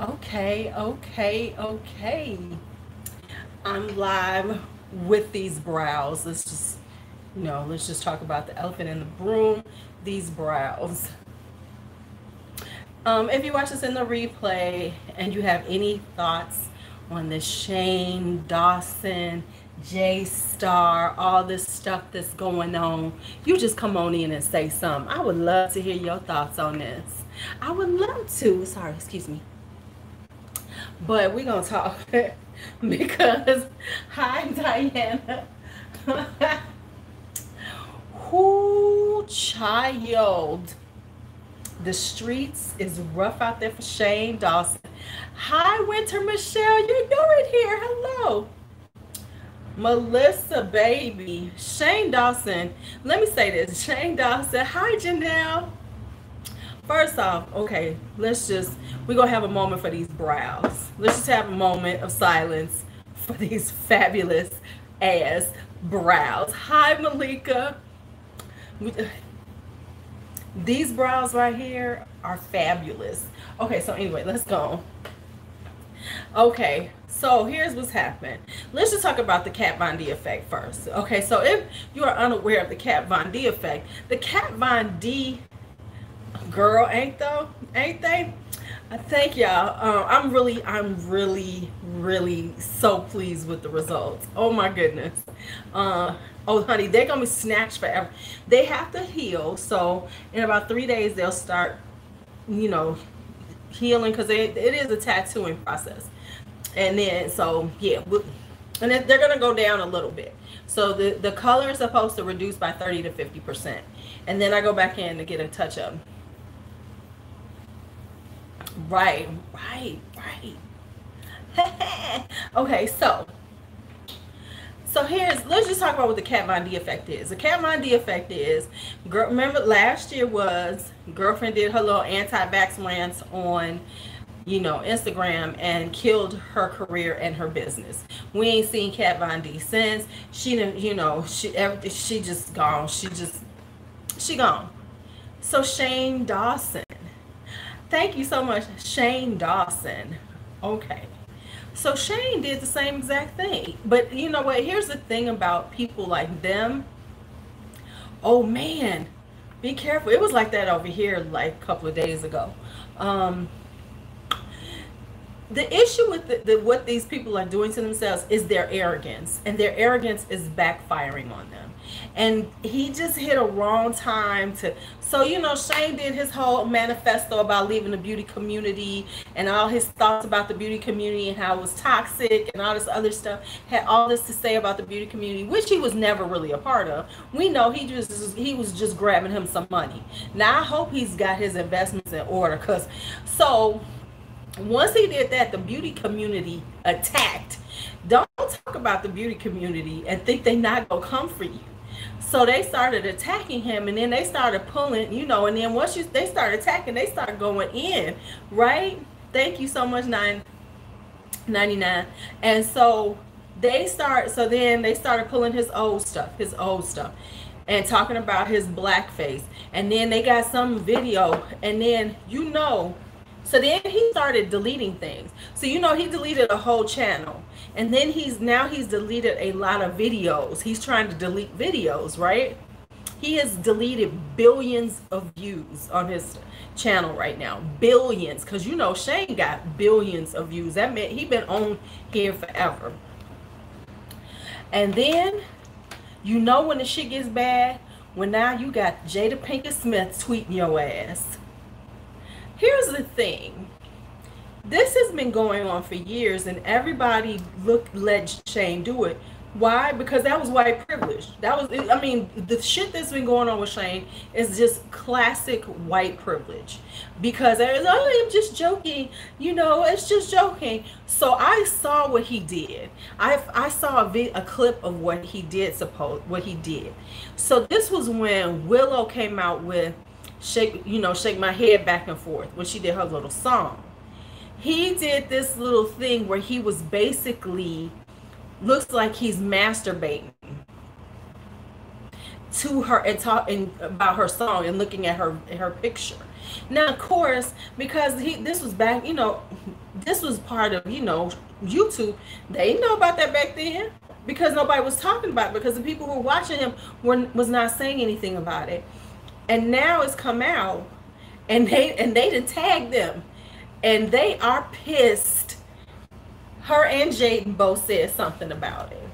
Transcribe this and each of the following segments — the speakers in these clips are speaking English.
Okay, okay, okay. I'm live with these brows. Let's just, you know, let's just talk about the elephant in the room, these brows. Um, if you watch this in the replay and you have any thoughts on the Shane Dawson, J Star, all this stuff that's going on, you just come on in and say something. I would love to hear your thoughts on this. I would love to. Sorry, excuse me. But we're to talk because, hi, Diana. Who child? The streets is rough out there for Shane Dawson. Hi, Winter Michelle. You know it here. Hello. Melissa, baby. Shane Dawson. Let me say this. Shane Dawson. Hi, Janelle. First off, okay, let's just, we're going to have a moment for these brows. Let's just have a moment of silence for these fabulous ass brows. Hi, Malika. Uh, these brows right here are fabulous. Okay, so anyway, let's go. Okay, so here's what's happened. Let's just talk about the Kat Von D effect first. Okay, so if you are unaware of the Kat Von D effect, the Kat Von D girl ain't though, ain't they? I thank y'all. Um, I'm really, I'm really, really so pleased with the results. Oh my goodness. Uh, oh honey, they're gonna be snatched forever. They have to heal. So in about three days, they'll start, you know, healing because it is a tattooing process. And then, so yeah, and they're gonna go down a little bit. So the, the color is supposed to reduce by 30 to 50%. And then I go back in to get a touch up. Right, right, right. okay, so so here's let's just talk about what the Kat Von D effect is. The Kat Von D effect is girl remember last year was girlfriend did her little anti-vax rants on you know Instagram and killed her career and her business. We ain't seen Kat Von D since. She didn't, you know, she she just gone. She just she gone. So Shane Dawson Thank you so much, Shane Dawson. Okay. So Shane did the same exact thing. But you know what? Here's the thing about people like them. Oh man, be careful. It was like that over here like a couple of days ago. Um, the issue with the, the, what these people are doing to themselves is their arrogance and their arrogance is backfiring on them. And he just hit a wrong time to so you know shane did his whole manifesto about leaving the beauty community and all his thoughts about the beauty community and how it was toxic and all this other stuff had all this to say about the beauty community which he was never really a part of. We know he just he was just grabbing him some money. Now i hope he's got his investments in order because so once he did that, the beauty community attacked. Don't talk about the beauty community and think they not gonna come for you. So they started attacking him, and then they started pulling, you know, and then once you they started attacking, they start going in, right? Thank you so much, nine ninety nine. And so they start. So then they started pulling his old stuff, his old stuff, and talking about his blackface. And then they got some video, and then you know so then he started deleting things. So you know he deleted a whole channel. And then he's now he's deleted a lot of videos. He's trying to delete videos, right? He has deleted billions of views on his channel right now. Billions. Because you know Shane got billions of views. That meant he been on here forever. And then you know when the shit gets bad, when now you got Jada Pinkett Smith tweeting your ass here's the thing this has been going on for years and everybody look let Shane do it. Why? Because that was white privilege. That was I mean, the shit that's been going on with Shane is just classic white privilege. Because oh, I'm just joking, you know, it's just joking. So I saw what he did. I I saw a, vid, a clip of what he did suppose what he did. So this was when Willow came out with shake, you know, shake my head back and forth when she did her little song. He did this little thing where he was basically looks like he's masturbating to her and talking about her song and looking at her her picture. Now, of course, because he this was back, you know, this was part of you know YouTube. They didn't know about that back then because nobody was talking about it because the people who were watching him were was not saying anything about it. And now it's come out, and they and they did tag them, and they are pissed. Her and Jaden both said something about it.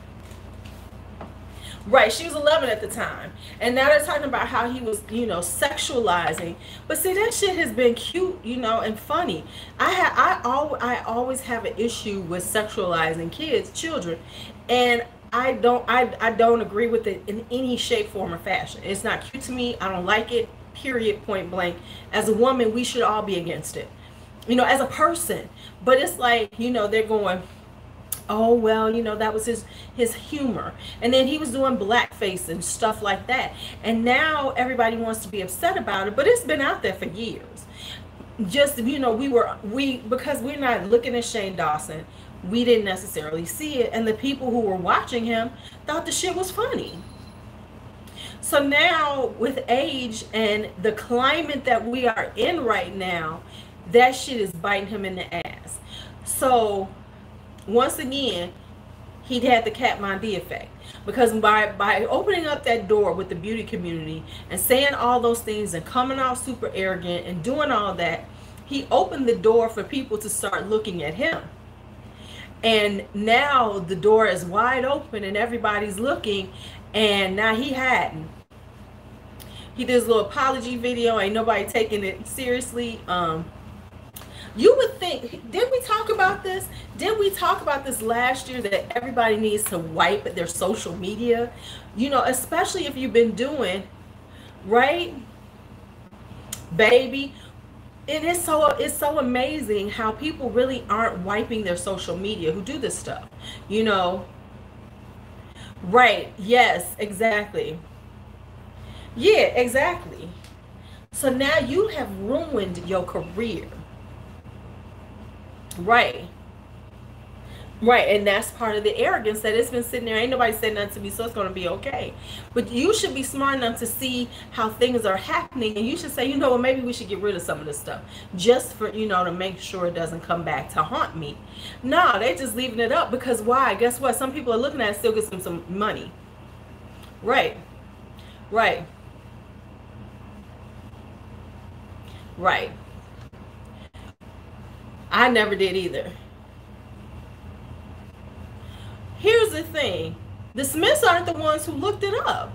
Right, she was 11 at the time. And now they're talking about how he was, you know, sexualizing. But see, that shit has been cute, you know, and funny. I have, I, al- I always have an issue with sexualizing kids, children. And I don't, I, I don't agree with it in any shape, form, or fashion. It's not cute to me. I don't like it, period, point blank. As a woman, we should all be against it, you know, as a person. But it's like, you know, they're going, oh well you know that was his his humor and then he was doing blackface and stuff like that and now everybody wants to be upset about it but it's been out there for years just you know we were we because we're not looking at shane dawson we didn't necessarily see it and the people who were watching him thought the shit was funny so now with age and the climate that we are in right now that shit is biting him in the ass so once again, he'd had the Kat Von D effect. Because by, by opening up that door with the beauty community and saying all those things and coming out super arrogant and doing all that, he opened the door for people to start looking at him. And now the door is wide open and everybody's looking, and now he hadn't. He did his little apology video, ain't nobody taking it seriously. Um, you would think, did we talk about this? Did we talk about this last year that everybody needs to wipe their social media? You know, especially if you've been doing, right? Baby, it is so it's so amazing how people really aren't wiping their social media who do this stuff. You know, right? Yes, exactly. Yeah, exactly. So now you have ruined your career Right. Right, and that's part of the arrogance that it's been sitting there. Ain't nobody said nothing to me, so it's going to be okay. But you should be smart enough to see how things are happening, and you should say, you know what, maybe we should get rid of some of this stuff just for you know to make sure it doesn't come back to haunt me. No, they're just leaving it up because why? Guess what? Some people are looking at it still get them some money. Right, right, right. I never did either. Here's the thing. The Smiths aren't the ones who looked it up.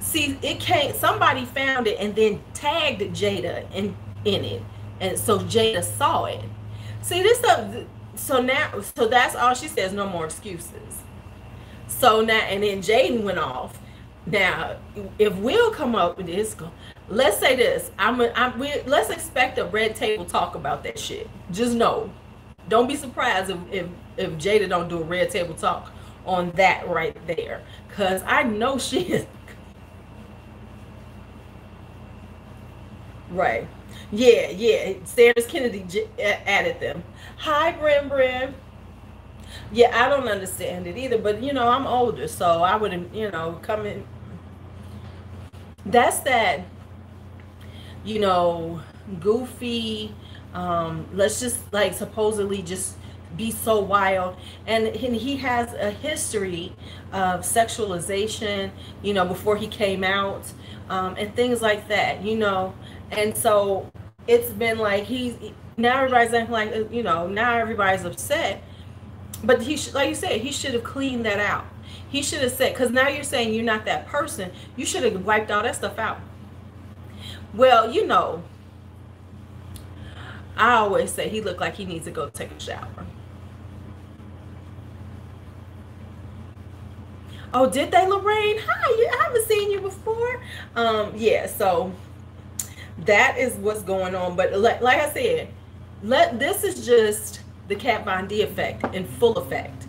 See, it came somebody found it and then tagged Jada in in it. And so Jada saw it. See this stuff so now so that's all she says, no more excuses. So now and then Jaden went off. Now, if we'll come up with this, let's say this i'm, a, I'm we, let's expect a red table talk about that shit just know don't be surprised if, if if jada don't do a red table talk on that right there. Because i know she is right. Yeah yeah. Sanders kennedy j- added them. Hi brim brim yeah i don't understand it either but you know i'm older so i wouldn't you know come in. That's that you know, goofy. Um, let's just like supposedly just be so wild. And, and he has a history of sexualization you know before he came out um, and things like that you know. And so it's been like he's now everybody's acting like you know now everybody's upset. But he should like you said he should have cleaned that out. He should have said because now you're saying you're not that person you should have wiped all that stuff out well, you know, I always say he looked like he needs to go take a shower. Oh, did they, Lorraine? Hi, I haven't seen you before. Um, yeah, so that is what's going on. But like, like I said, let this is just the Kat Von D effect in full effect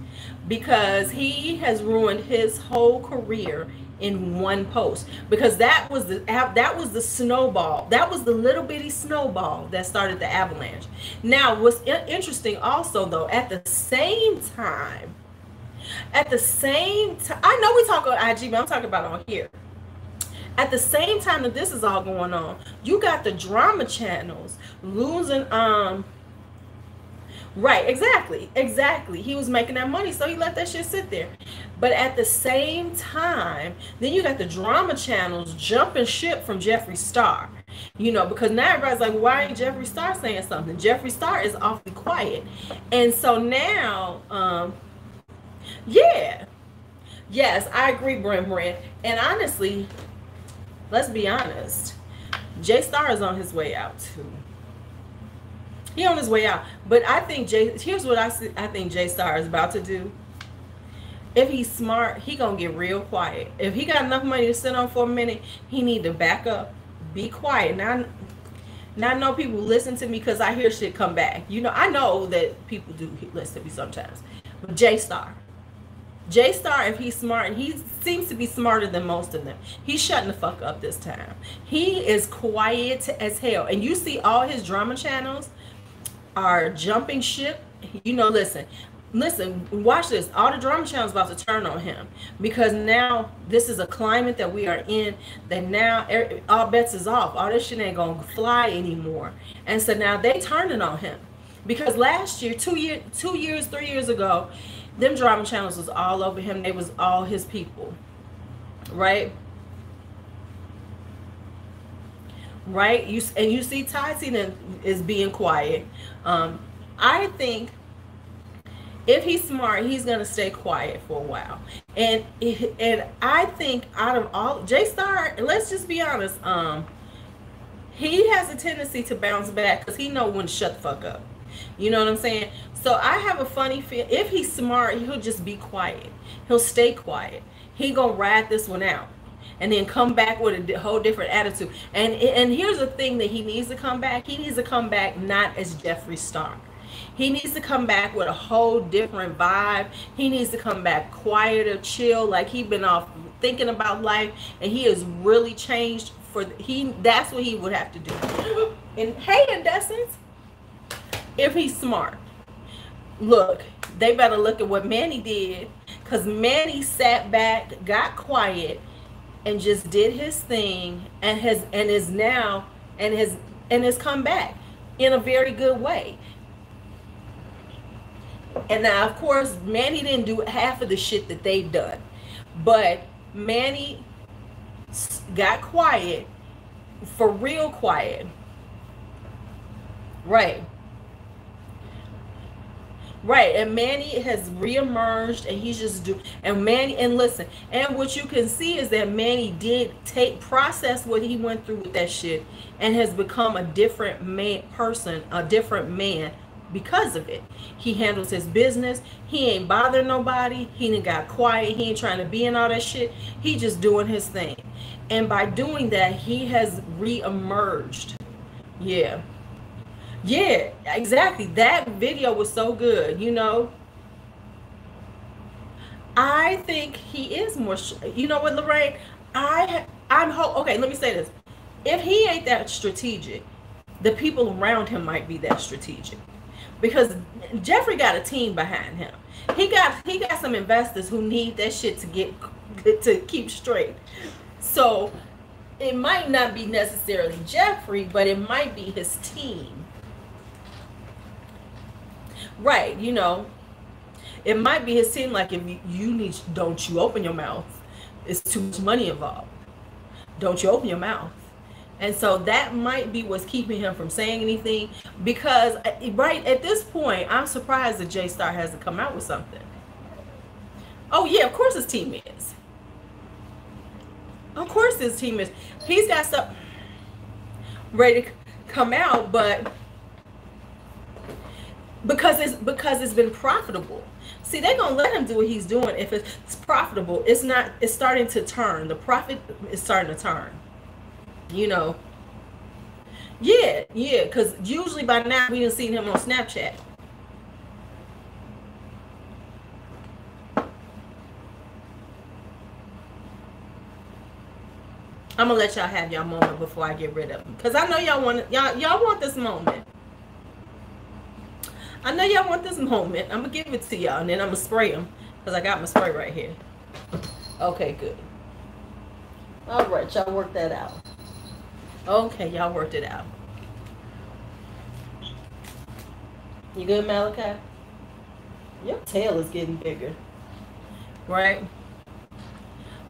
because he has ruined his whole career in one post because that was the that was the snowball that was the little bitty snowball that started the avalanche now what's interesting also though at the same time at the same time i know we talk on ig but i'm talking about on here At the same time that this is all going on, you got the drama channels losing um Right, exactly. Exactly. He was making that money, so he let that shit sit there. But at the same time, then you got the drama channels jumping ship from Jeffree Star. You know, because now everybody's like, why ain't Jeffree Star saying something? Jeffree Star is awfully quiet. And so now, um, yeah. Yes, I agree, Brent Brent. And honestly, let's be honest. Jay Star is on his way out too. He on his way out. But I think Jay. Here's what I see, I think Jay Star is about to do. If he's smart, he gonna get real quiet. If he got enough money to sit on for a minute, he need to back up, be quiet. Now, now I know people listen to me because I hear shit come back. You know, I know that people do listen to me sometimes. But Jay Star, Jay Star, if he's smart, and he seems to be smarter than most of them, he's shutting the fuck up this time. He is quiet as hell. And you see all his drama channels, are jumping ship, you know, listen, listen, watch this. All the drama channels about to turn on him because now this is a climate that we are in that now er, all bets is off. All this shit ain't gonna fly anymore. And so now they turning on him because last year, two year, two years, three years ago, them drama channels was all over him. They was all his people, right? Right? You and you see Ty is being quiet. Um, I think if he's smart, he's gonna stay quiet for a while. And and I think out of all Jay Star, let's just be honest, um, he has a tendency to bounce back because he know when to shut the fuck up. You know what I'm saying? So I have a funny feel. If he's smart, he'll just be quiet. He'll stay quiet. He gonna ride this one out and then come back with a whole different attitude. And and here's the thing that he needs to come back. He needs to come back not as Jeffree Star. He needs to come back with a whole different vibe. He needs to come back quieter, chill, like he been off thinking about life, and he has really changed. For he, that's what he would have to do. And hey, Indecents, if he's smart, look, they better look at what Manny did, because Manny sat back, got quiet, and just did his thing and has and is now and has and has come back in a very good way. And now of course Manny didn't do half of the shit that they've done. But Manny got quiet for real quiet. Right. Right, and Manny has reemerged, and he's just do. And Manny, and listen, and what you can see is that Manny did take process what he went through with that shit, and has become a different man, person, a different man because of it. He handles his business. He ain't bothering nobody. He ain't got quiet. He ain't trying to be in all that shit. He just doing his thing, and by doing that, he has reemerged. Yeah. Yeah, exactly. That video was so good, you know. I think he is more, you know what, Lorraine? I, I'm, hope. okay, let me say this. If he ain't that strategic, the people around him might be that strategic. Because Jeffree got a team behind him. He got he got some investors who need that shit to get to keep straight. So it might not be necessarily Jeffree, but it might be his team Right, you know, it might be it seemed Like if you, need, don't you open your mouth? It's too much money involved. Don't you open your mouth? And so that might be what's keeping him from saying anything. Because uh, right at this point, I'm surprised that Jay Star hasn't come out with something. Oh yeah, of course his team is. Of course his team is. He's got stuff ready to come out, but because it's because it's been profitable. See, they're gonna let him do what he's doing if it's profitable. It's not. It's starting to turn. The profit is starting to turn. You know. Yeah, yeah. Because usually by now we didn't seen him on Snapchat. I'm gonna let y'all have y'all moment before I get rid of him. Cause I know y'all want y'all y'all want this moment. I know y'all want this moment. I'm gonna give it to y'all, and then I'm gonna spray them because I got my spray right here. Okay, good. All right, y'all work that out. Okay, y'all worked it out. You good, Malachi? Your tail is getting bigger. Right?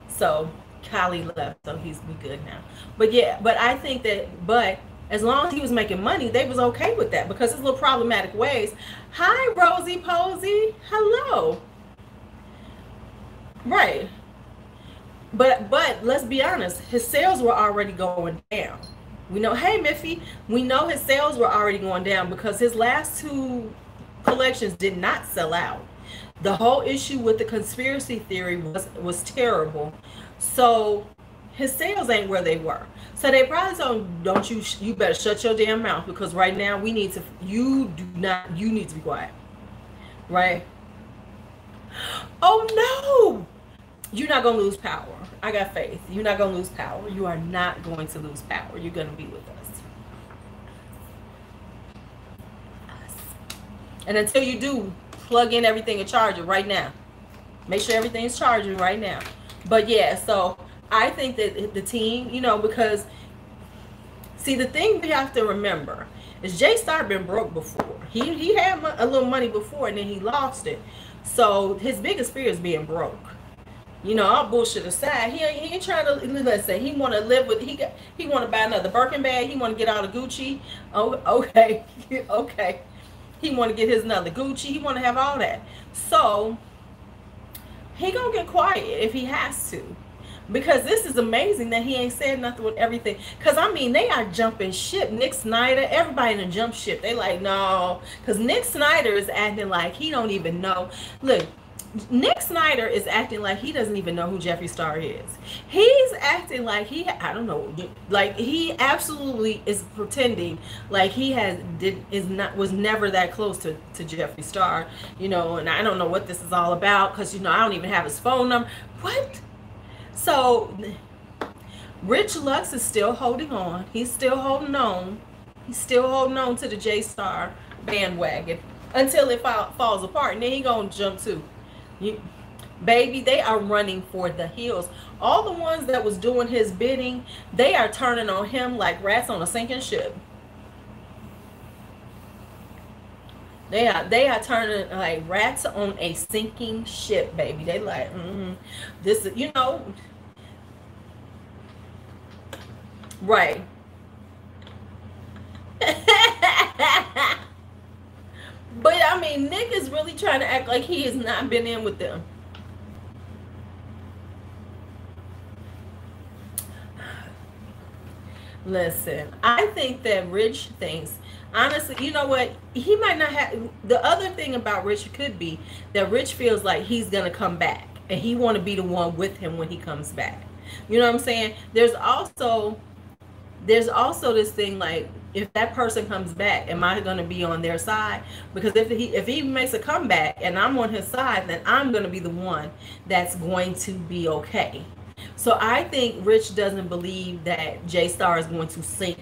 So Kylie left, so he's we good now. But yeah, but I think that but as long as he was making money, they was okay with that because his little problematic ways. Hi, Rosie Posey. Hello. Right. But but let's be honest, his sales were already going down. We know, hey Miffy, we know his sales were already going down because his last two collections did not sell out. The whole issue with the conspiracy theory was was terrible. So his sales ain't where they were. So they probably told don't you you better shut your damn mouth because right now we need to you do not you need to be quiet. Right? Oh no! You're not gonna lose power. I got faith. You're not gonna lose power. You are not going to lose power. You're gonna be with us. And until you do, plug in everything and charge it right now. Make sure everything's charging right now. But yeah, so I think that the team, you know, because see the thing we have to remember is Jay Star been broke before. He he had a little money before and then he lost it. So his biggest fear is being broke. You know, all bullshit aside, he, he ain't trying to let's say He want to live with he got he want to buy another Birkin bag. He want to get out of Gucci. Oh, okay, okay. He want to get his another Gucci. He want to have all that. So he gonna get quiet if he has to because this is amazing that he ain't said nothing with everything. Because I mean, they are jumping ship. Nick Snyder, everybody in the jump ship. They like no, because Nick Snyder is acting like he don't even know. Look, Nick Snyder is acting like he doesn't even know who Jeffree Star is. He's acting like he I don't know like he absolutely is pretending like he has did is not was never that close to to Jeffree Star, you know, and I don't know what this is all about cuz you know I don't even have his phone number. What? So Rich Lux is still holding on. He's still holding on. He's still holding on to the J Star bandwagon until it fall, falls apart and then he to jump too. You, baby, they are running for the hills. All the ones that was doing his bidding, they are turning on him like rats on a sinking ship. They are they are turning like rats on a sinking ship, baby. They like mm-hmm. this, is you know, right. but I mean, Nick is really trying to act like he has not been in with them. Listen, I think that Rich thinks honestly, you know what? He might not have the other thing about Rich could be that Rich feels like he's gonna come back and he want to be the one with him when he comes back. You know what I'm saying? There's also there's also this thing like if that person comes back, am I going to be on their side? Because if he if he makes a comeback and I'm on his side, then I'm going to be the one that's going to be okay. So I think Rich doesn't believe that J Star is going to sink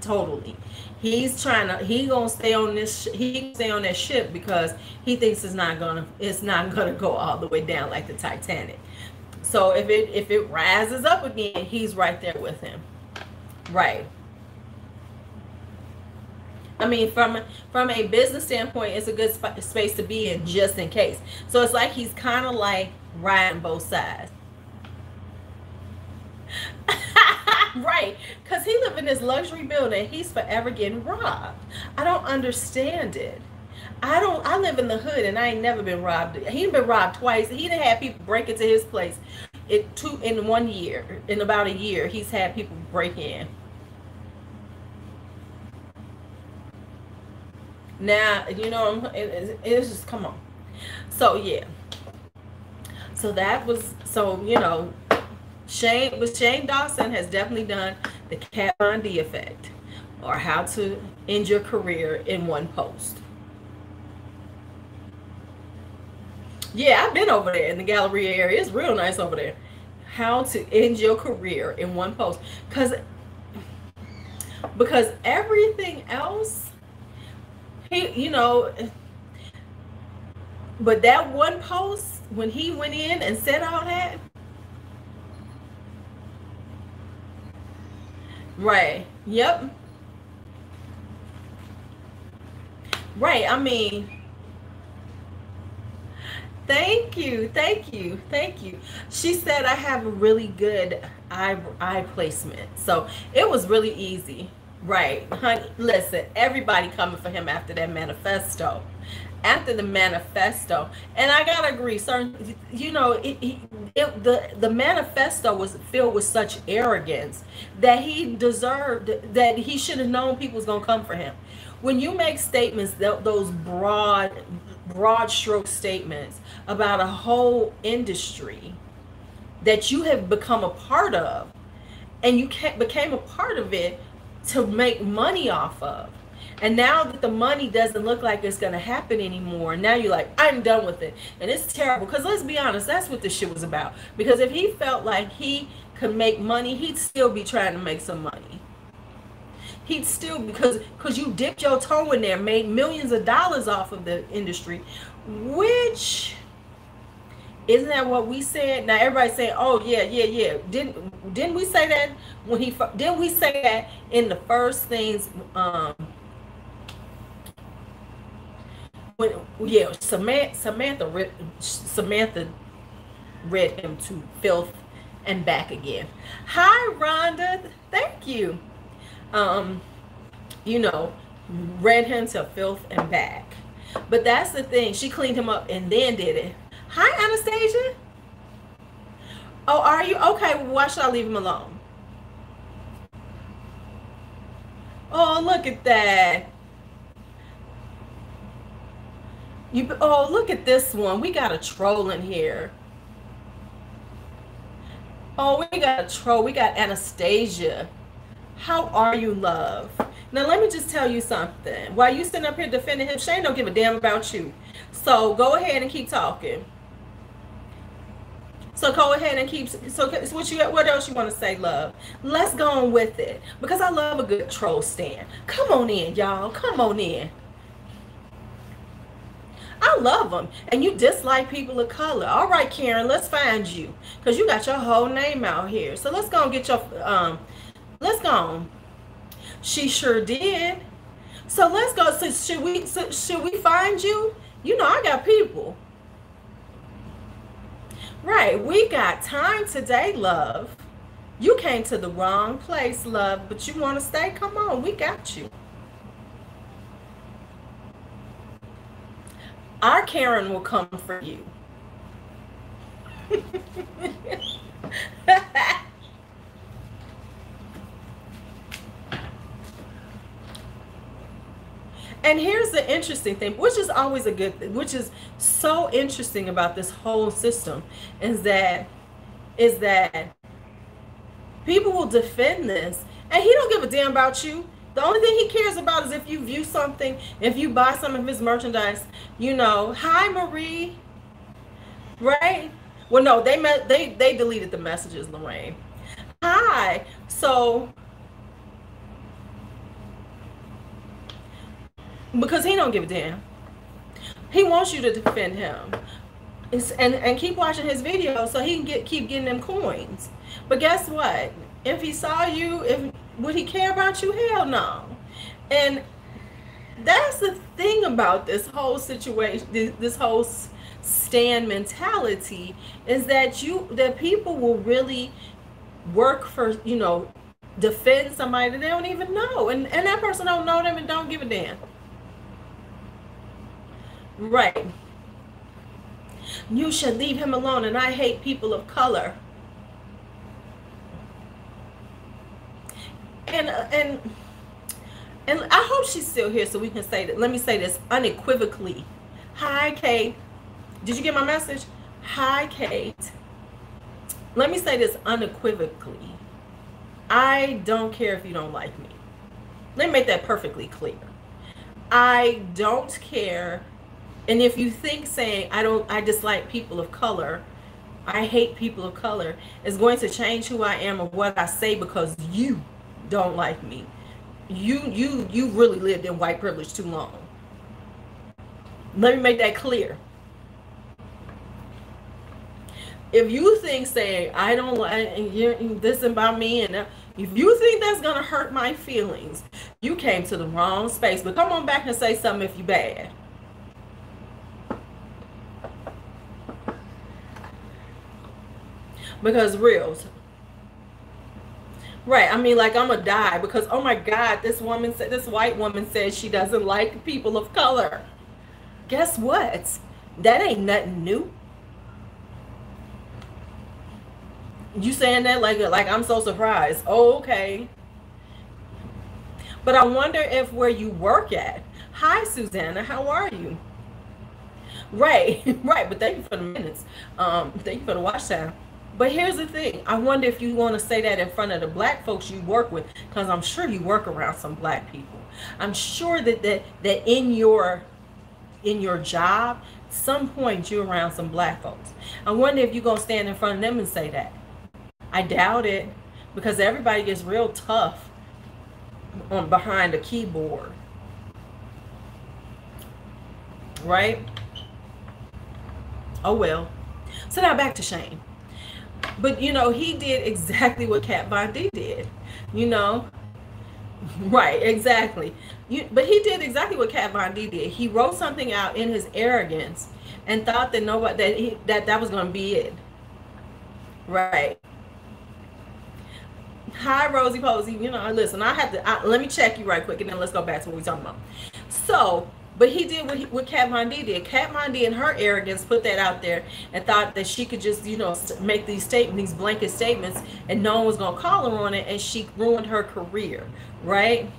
totally. He's trying to he gonna stay on this he stay on that ship because he thinks it's not gonna it's not gonna go all the way down like the Titanic. So if it if it rises up again, he's right there with him. Right. I mean, from from a business standpoint, it's a good sp- space to be in just in case. So it's like he's kind of like riding both sides. right, because he live in this luxury building. He's forever getting robbed. I don't understand it. I don't. I live in the hood, and I ain't never been robbed. He been robbed twice. He done had people break into his place. It two in one year. In about a year, he's had people break in. Now you know it, it's just come on. So yeah. So that was so you know Shane with Shane Dawson has definitely done the Kat Von D effect or how to end your career in one post. Yeah, I've been over there in the Galleria area. It's real nice over there. How to end your career in one post. Cause because everything else he you know but that one post when he went in and said all that Right. Yep. Right. I mean, thank you. Thank you. Thank you. She said I have a really good eye eye placement. So it was really easy. Right. Honey, listen, everybody coming for him after that manifesto after the manifesto. And i gotta agree sir you know it, it, the the manifesto was filled with such arrogance that he deserved that he should have known people was gonna come for him. When you make statements that those broad broad stroke statements about a whole industry that you have become a part of and you became a part of it to make money off of and now that the money doesn't look like it's going to happen anymore, now you're like, I'm done with it. And it's terrible because let's be honest, that's what this shit was about. Because if he felt like he could make money, he'd still be trying to make some money. He'd still because because you dipped your toe in there, made millions of dollars off of the industry, which isn't that what we said? Now everybody's saying, "Oh yeah, yeah, yeah." Didn't didn't we say that when he didn't we say that in the first things um when yeah, Samantha Samantha read, Samantha read him to filth and back again. Hi, Rhonda. Thank you. Um, you know, read him to filth and back. But that's the thing. She cleaned him up and then did it. Hi, Anastasia. Oh, are you okay? Why should I leave him alone? Oh, look at that. You oh look at this one. We got a troll in here. Oh, we got a troll. We got Anastasia. How are you, love? Now let me just tell you something. While you sitting up here defending him, Shane don't give a damn about you. So go ahead and keep talking. So go ahead and keep. So what you? What else you want to say, love? Let's go on with it because I love a good troll stand. Come on in, y'all. Come on in. I love them. And you dislike people of color. All right, Karen, let's find you. Because you got your whole name out here. So let's go and get your, um, let's go on. She sure did. So let's go. So should we, so should we find you? You know, I got people. Right. We got time today, love. You came to the wrong place, love, but you want to stay? Come on. We got you. Our Karen will come for you. and here's the interesting thing which is always a good thing which is so interesting about this whole system is that is that people will defend this and he don't give a damn about you the only thing he cares about is if you view something, if you buy some of his merchandise, you know, hi Marie. Right? Well, no, they met they they deleted the messages, Lorraine. Hi. So because he don't give a damn. He wants you to defend him. It's, and and keep watching his videos so he can get keep getting them coins. But guess what? If he saw you, if would he care about you? Hell no. And that's the thing about this whole situation, this, whole stand mentality is that you that people will really work for, you know, defend somebody that they don't even know. And and that person don't know them and don't give a damn. Right. You should leave him alone and I hate people of color. And uh, and and I hope she's still here so we can say that. Let me say this unequivocally. Hi, Kate. Did you get my message? Hi, Kate. Let me say this unequivocally. I don't care if you don't like me. Let me make that perfectly clear. I don't care. And if you think saying I don't I dislike people of color, I hate people of color is going to change who I am or what I say because you don't like me. You you you really lived in white privilege too long. Let me make that clear. If you think saying I don't like this about me and If you think that's gonna hurt my feelings, you came to the wrong space. But come on back and say something if you bad. Because reals. Right. I mean, like I'm gonna die because oh my God, this woman said this white woman says she doesn't like people of color. Guess what? That ain't nothing new. You saying that like like I'm so surprised. Oh, okay. But I wonder if where you work at. Hi, Susanna. How are you? Right, right. But thank you for the minutes. Um, thank you for the watch time. But here's the thing. I wonder if you want to say that in front of the black folks you work with, because I'm sure you work around some black people. I'm sure that that that in your in your job, some point you're around some black folks. I wonder if you're gonna stand in front of them and say that. I doubt it, because everybody gets real tough on behind a keyboard. Right? Oh well. So now back to Shane. But you know, he did exactly what Kat Von D did. You know, right? Exactly. You, but he did exactly what Kat Von D did. He wrote something out in his arrogance and thought that nobody that he that that was going to be it. Right. Hi, Rosie Posey. You know, listen, I have to I, let me check you right quick, and then let's go back to what we're talking about. So, but he did what, he, what Kat Von D did. Kat Von D, in her arrogance, put that out there and thought that she could just, you know, make these statements, these blanket statements, and no one was gonna call her on it, and she ruined her career, right?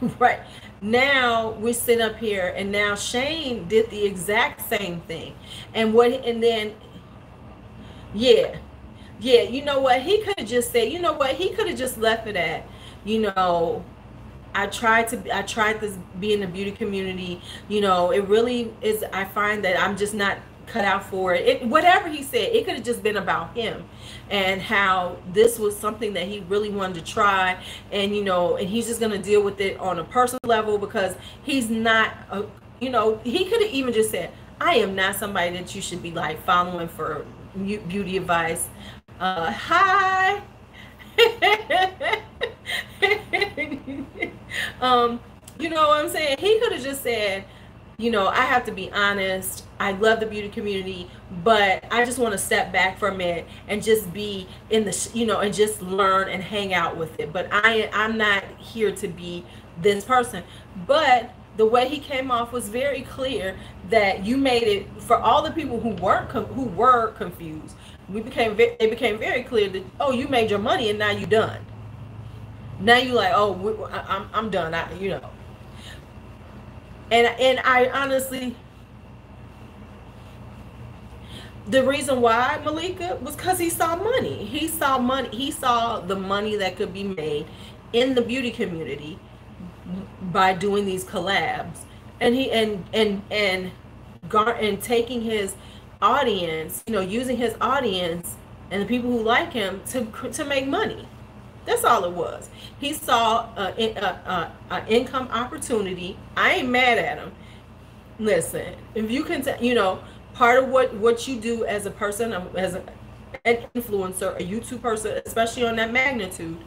right. Now we sit up here, and now Shane did the exact same thing, and what, and then, yeah, yeah. You know what? He could have just said, you know what? He could have just left it at, you know, I tried to I tried to be in the beauty community. You know, it really is I find that I'm just not cut out for it. it whatever he said, it could have just been about him and how this was something that he really wanted to try and you know, and he's just going to deal with it on a personal level because he's not a, you know, he could have even just said, "I am not somebody that you should be like following for beauty advice." Uh, hi. um, you know what I'm saying? He could have just said, you know, I have to be honest. I love the beauty community, but I just want to step back from it and just be in the, you know, and just learn and hang out with it. But I, I'm not here to be this person. But the way he came off was very clear that you made it for all the people who weren't who were confused. We became it became very clear that oh, you made your money and now you done. Now you like oh I'm, I'm done I, you know. And and i honestly the reason why malika was because he saw money. He saw money he saw the money that could be made in the beauty community by doing these collabs. And he and and and gar and taking his audience you know using his audience and the people who like him to to make money that's all it was. He saw an income opportunity. I ain't mad at him. Listen, if you can, you know, part of what what you do as a person, um, as a, an influencer, a YouTube person, especially on that magnitude,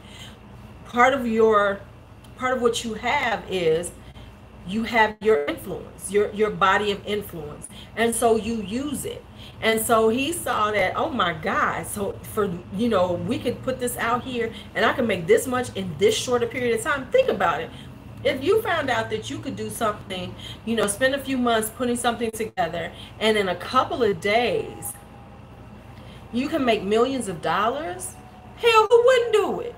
part of your part of what you have is you have your influence, your your body of influence, and so you use it. And so he saw that, oh my God, so for, you know, we could put this out here and I can make this much in this shorter period of time. Think about it. If you found out that you could do something, you know, spend a few months putting something together and in a couple of days, you can make millions of dollars, hell, who wouldn't do it?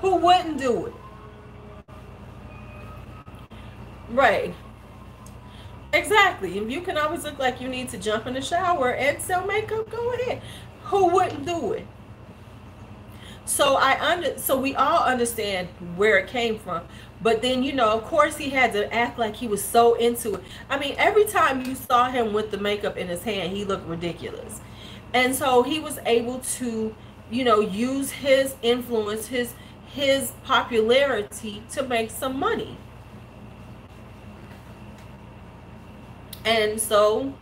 Who wouldn't do it? Right. Exactly. If you can always look like you need to jump in the shower and sell makeup, go ahead. Who wouldn't do it? So I under so we all understand where it came from. But then you know, of course he had to act like he was so into it. I mean, every time you saw him with the makeup in his hand, he looked ridiculous. And so he was able to, you know, use his influence, his his popularity to make some money. And so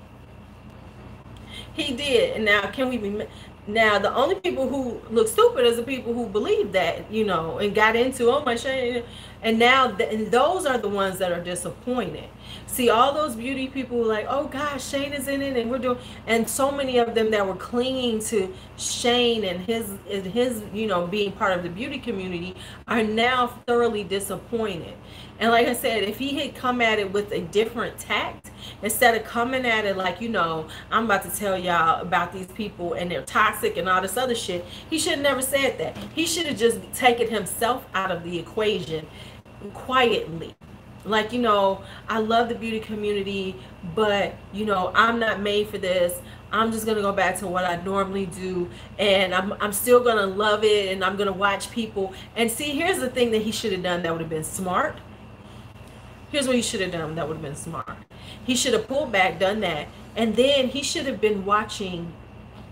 he did. And now, can we be Now, the only people who look stupid is the people who believe that, you know, and got into, oh my shame. And now, th- and those are the ones that are disappointed. See, all those beauty people like, oh gosh, Shane is in it, and we're doing, and so many of them that were clinging to Shane and his, and his, you know, being part of the beauty community are now thoroughly disappointed. And like I said, if he had come at it with a different tact, instead of coming at it like, you know, I'm about to tell y'all about these people and they're toxic and all this other shit, he should have never said that. He should have just taken himself out of the equation quietly. Like, you know, I love the beauty community, but, you know, I'm not made for this. I'm just gonna go back to what I normally do, and I'm I'm still gonna love it, and I'm gonna watch people. And see, here's the thing that he should have done that would have been smart Here's what he should have done that would have been smart. He should have pulled back, done that, and then he should have been watching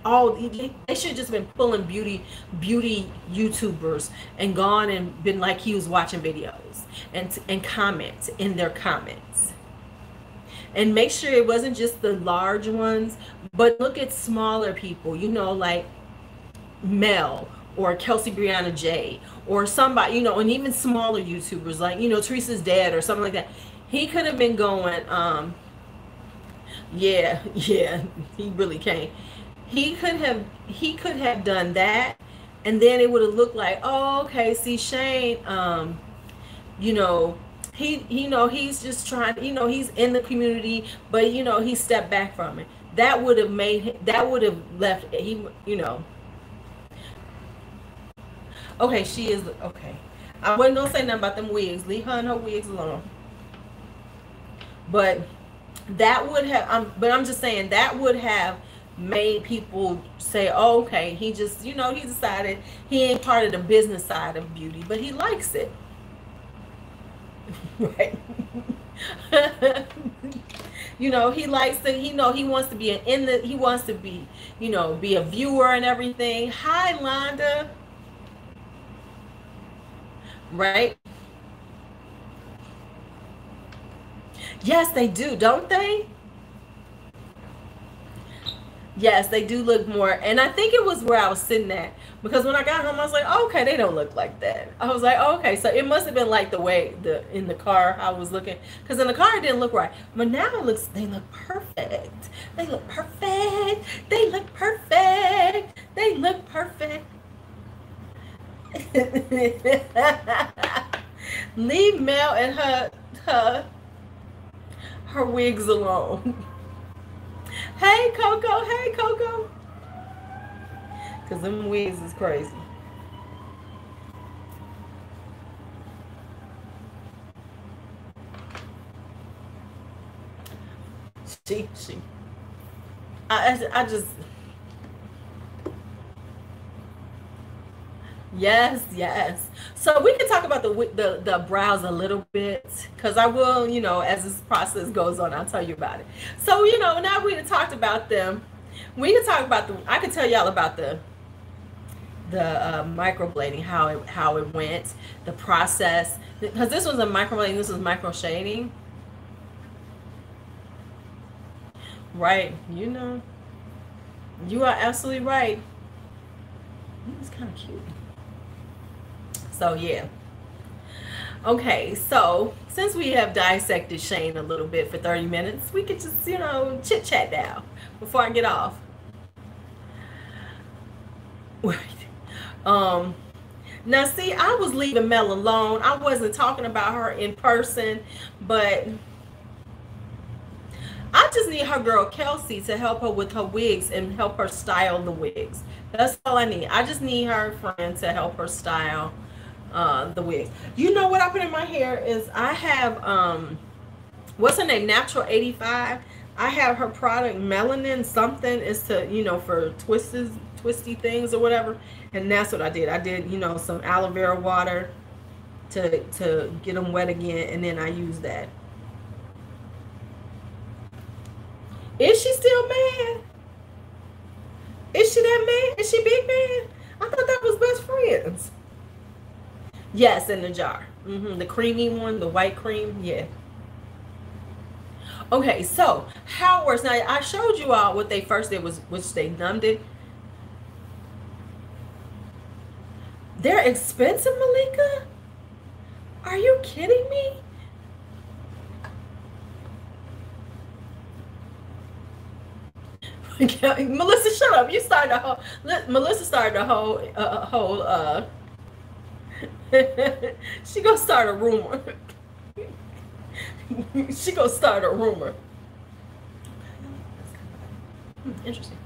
all they should have just been pulling beauty beauty YouTubers and gone and been like he was watching videos and and comment in their comments. And make sure it wasn't just the large ones, but look at smaller people, you know, like Mel or Kelsey Brianna J or somebody, you know, and even smaller YouTubers like, you know, Teresa's dad or something like that. He could have been going, um, yeah, yeah, he really can't. He could have he could have done that and then it would have looked like, oh, okay, see Shane, um, you know, he you know, he's just trying, you know, he's in the community, but you know, he stepped back from it. That would have made him, that would have left he you know, Okay, she is okay. I wasn't gonna say nothing about them wigs. Leave her and her wigs alone. But that would have um but I'm just saying that would have made people say, oh, okay, he just, you know, he decided he ain't part of the business side of beauty, but he likes it. Right. you know, he likes to, he know he wants to be an in the, he wants to be, you know, be a viewer and everything. Hi, Londa right? Yes, they do, don't they? Yes, they do look more. And I think it was where I was sitting at. Because when I got home, I was like, oh, okay, they don't look like that. I was like, oh, okay, so it must have been like the way the in the car I was looking. Because in the car it didn't look right. But now it looks they look perfect. They look perfect. They look perfect. They look perfect. Leave Mel and her her her wigs alone. hey Coco, hey Coco. Cause them wigs is crazy. She she I I just Yes, yes. So we can talk about the the, the brows a little bit because I will, you know, as this process goes on, I'll tell you about it. So you know, now we talked about them. We can talk about the. I can tell y'all about the the uh, microblading, how it how it went, the process. Because this was a microblading, this was micro shading. Right, you know, you are absolutely right. It's kind of cute. So yeah. Okay, so since we have dissected Shane a little bit for 30 minutes, we could just, you know, chit chat now before I get off. Um now see, I was leaving Mel alone. I wasn't talking about her in person, but I just need her girl Kelsey to help her with her wigs and help her style the wigs. That's all I need. I just need her friend to help her style uh, the wigs. You know what I put in my hair is I have um, what's her name? Naptural85. I have her product melanin something is to you know for twisted twisty things or whatever, and that's what I did. I did you know some aloe vera water to to get them wet again, and then I use that. Is she still mad? Is she that mad? Is she big man? I thought that was best friends. Yes, in the jar. Mm-hmm. The creamy one, the white cream. Yeah. Okay, so how it works. Now, I showed you all what they first did was, which they numbed it. They're expensive, Malika? Are you kidding me? Melissa, shut up. You started a whole. Melissa started a whole, uh, whole. Uh, she gonna start a rumor. she gonna start a rumor. Interesting.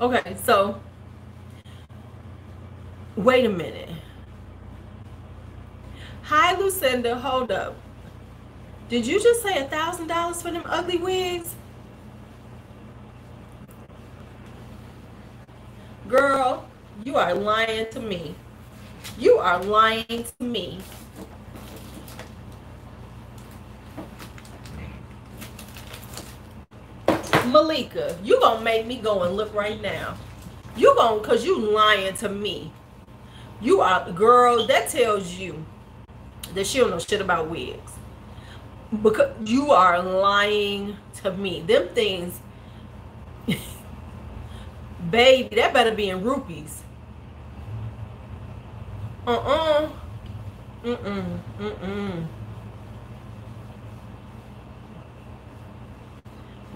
Okay, so wait a minute. Hi, Lucinda. Hold up. Did you just say a thousand dollars for them ugly wigs? Girl, you are lying to me. You are lying to me. Malika, you gonna make me go and look right now. You gonna, cause you lying to me. You are, girl, that tells you that she don't know shit about wigs. Because you are lying to me. Them things Baby, that better be in rupees. Uh-uh. Mm-mm. Mm-mm.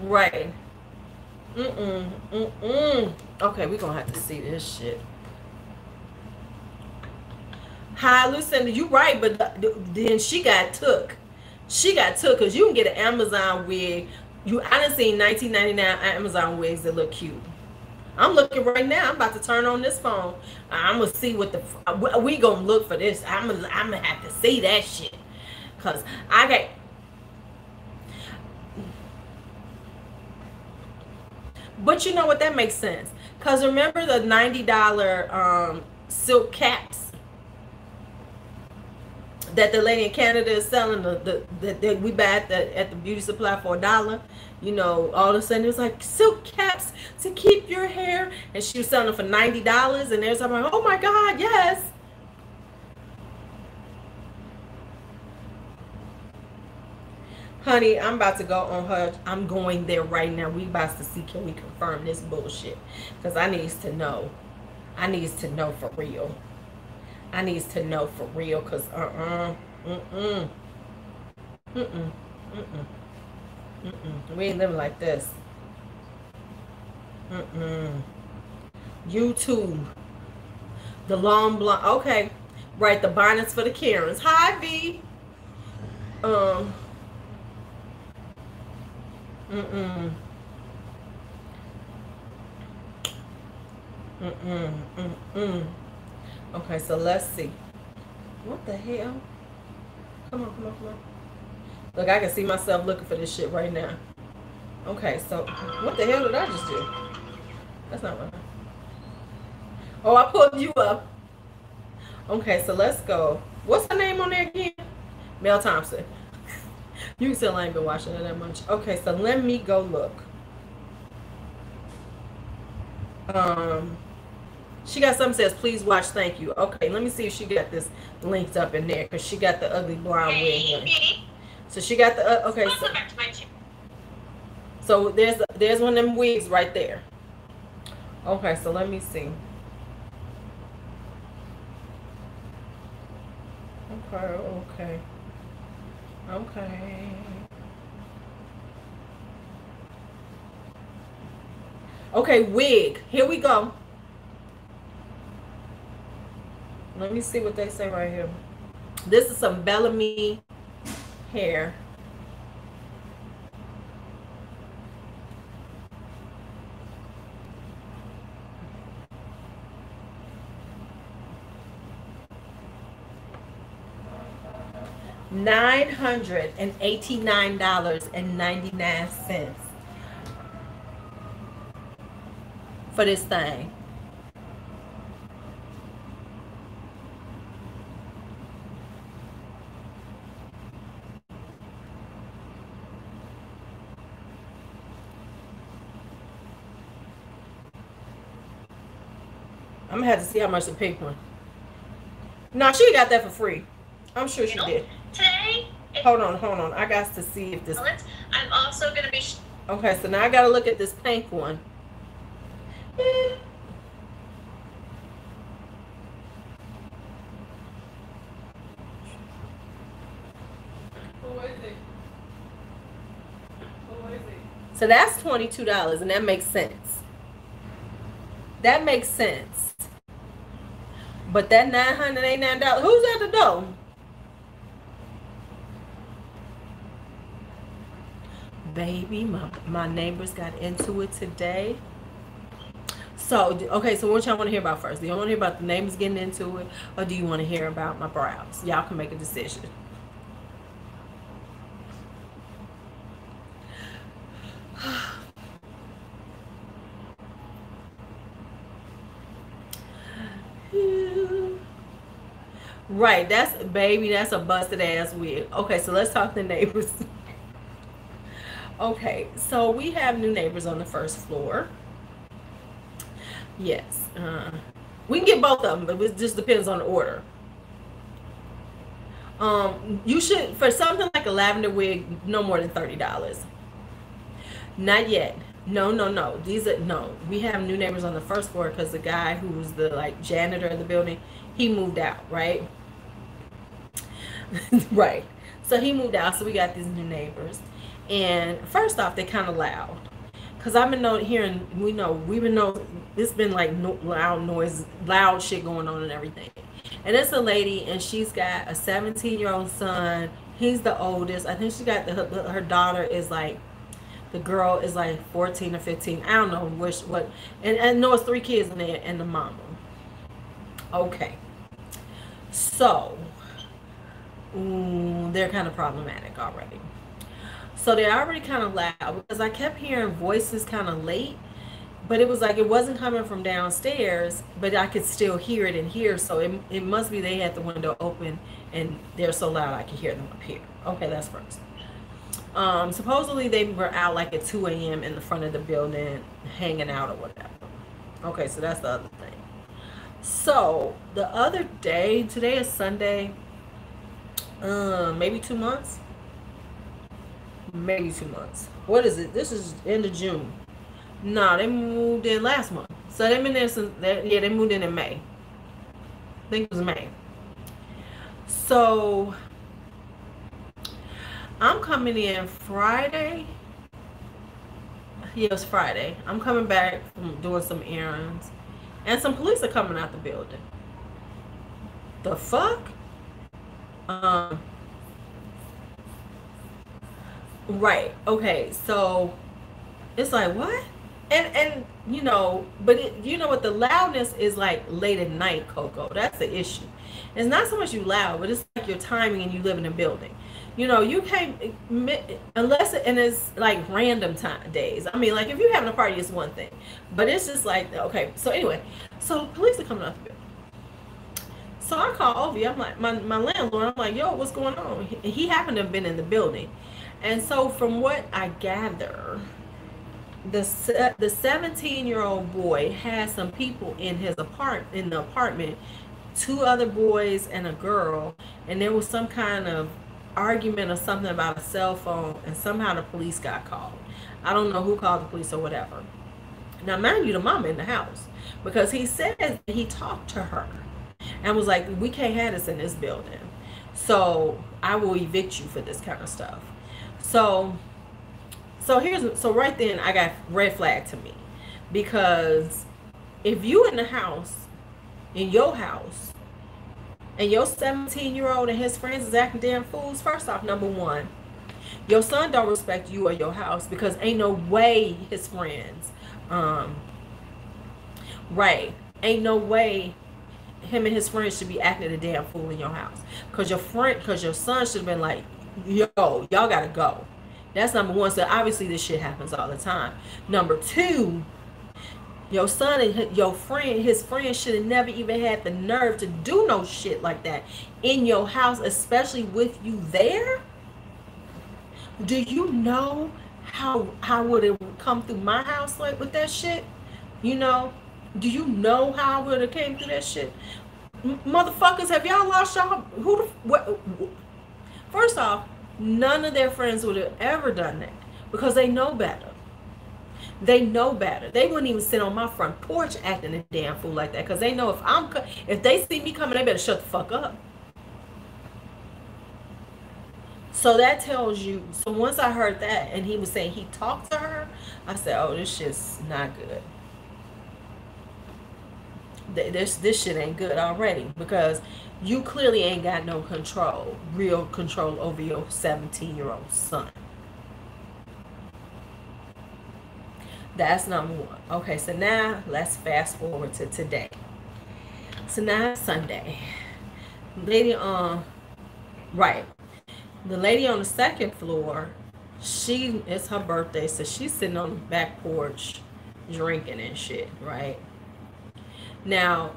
Right. Mm-mm. Mm-mm. Okay, we're gonna have to see this shit. Hi, Lucinda, you right, but then she got took. She got took because you can get an Amazon wig. You I done seen 19.99 Amazon wigs that look cute. I'm looking right now. I'm about to turn on this phone. I'm gonna see what the we gonna look for this. I'm gonna I'm gonna have to see that shit, cause I got. But you know what? That makes sense. Cause remember the ninety dollar um, silk caps that the lady in Canada is selling the, the, that we buy at the at the beauty supply for a dollar you know, all of a sudden it was like silk caps to keep your hair. And she was selling them for $90. And there's I'm like, oh my God, yes. Honey, I'm about to go on her. I'm going there right now. We about to see can we confirm this bullshit. Because I needs to know. I needs to know for real. I needs to know for real. Because uh-uh. Mm-mm. Mm-mm. Mm-mm. Mm-mm. We ain't living like this. Mm-mm. YouTube. The long blonde. Okay. Right. The bonnets for the Karens. Hi, V. Um. Mm-mm. Mm-mm. Mm-mm. Okay, so let's see. What the hell? Come on, come on, come on. Look, I can see myself looking for this shit right now. Okay, so what the hell did I just do? That's not what. Oh, I pulled you up. Okay, so let's go. What's her name on there again? Mel Thompson. you can tell I ain't been watching it that much. Okay, so let me go look. Um, she got something says, please watch, thank you. Okay, let me see if she got this linked up in there because she got the ugly blonde wig. So she got the uh, okay. So, so there's there's one of them wigs right there. Okay, so let me see. Okay, okay, okay. Okay, wig. Here we go. Let me see what they say right here. This is some Bellami hair. Nine hundred and eighty-nine dollars and ninety-nine cents for this thing. I'm gonna have to see how much the pink one. No, she got that for free. I'm sure she did. Today. Hold on, hold on. I got to see if this. I'm also gonna be. Okay, so now I gotta look at this pink one. So that's $22, and that makes sense. That makes sense. But that $989, who's at the door? Baby, my, my neighbors got into it today. So, okay, so what y'all want to hear about first? Do y'all want to hear about the neighbors getting into it, or do you want to hear about my brows? Y'all can make a decision. Right, that's baby, that's a busted ass wig. Okay, so let's talk to neighbors. okay, so we have new neighbors on the first floor. Yes, uh, we can get both of them, but it just depends on the order. Um, you should for something like a lavender wig, no more than thirty dollars. Not yet. No, no, no. These are no. We have new neighbors on the first floor because the guy who was the like janitor of the building, he moved out, right? right. So he moved out, so we got these new neighbors. And first off, they kind of loud. Cause I've been know, hearing, we know, we've been know, it's been like no, loud noise, loud shit going on and everything. And it's a lady, and she's got a 17 year old son. He's the oldest. I think she got the, her, daughter is like, the girl is like 14 or 15. I don't know which what, and and no, it's three kids in there and the mama. Okay. So mm, they're kind of problematic already. So they're already kind of loud because I kept hearing voices kind of late, but it was like it wasn't coming from downstairs, but I could still hear it in here. So it, it must be they had the window open and they're so loud I could hear them up here. Okay, that's first. Um, supposedly they were out like at 2 a.m. in the front of the building hanging out or whatever. Okay, so that's the other thing. So the other day, today is Sunday, um, maybe two months. Maybe two months. What is it? This is end of June. Nah, they moved in last month. So they've been there since, yeah, they moved in in May. I think it was May. So I'm coming in Friday. Yeah, it was Friday. I'm coming back from doing some errands. And some police are coming out the building. The fuck? Um, right. Okay. So it's like what? And and you know, but it, you know what? The loudness is like late at night, Coco. That's the issue. It's not so much you loud, but it's like your timing and you live in a building. You know, you can't unless and it's like random time days. I mean, like if you're having a party, it's one thing, but it's just like okay. So anyway, so police are coming building. So I call Ovi. I'm like, my, my landlord, I'm like, yo, what's going on? He, he happened to have been in the building. And so from what I gather, the the 17 year old boy had some people in his apart in the apartment two other boys and a girl and there was some kind of argument or something about a cell phone and somehow the police got called i don't know who called the police or whatever now mind you the mom in the house because he says he talked to her and was like, we can't have this in this building. So I will evict you for this kind of stuff. So, so here's, so right then I got red flag to me because if you in the house, in your house, and your 17 year old and his friends is acting damn fools, first off, number one, your son don't respect you or your house because ain't no way his friends, um, right, ain't no way him and his friends should be acting a damn fool in your house. Cause your friend, cause your son should have been like, yo, y'all gotta go. That's number one. So obviously this shit happens all the time. Number two, your son and your friend, his friend should have never even had the nerve to do no shit like that in your house, especially with you there. Do you know how how would it come through my house like with that shit? You know, do you know how I would have came through that shit? M- motherfuckers, have y'all lost y'all? Who the what? First off, none of their friends would have ever done that because they know better. They know better. They wouldn't even sit on my front porch acting a damn fool like that because they know if I'm if they see me coming, they better shut the fuck up. So that tells you. So once I heard that, and he was saying he talked to her, I said, "Oh, this shit's not good. This this shit ain't good already because you clearly ain't got no control, real control over your 17 year old son." That's number one. Okay, so now let's fast forward to today. So now Sunday. Lady on, uh, right. The lady on the second floor, she it's her birthday, so she's sitting on the back porch drinking and shit, right? Now,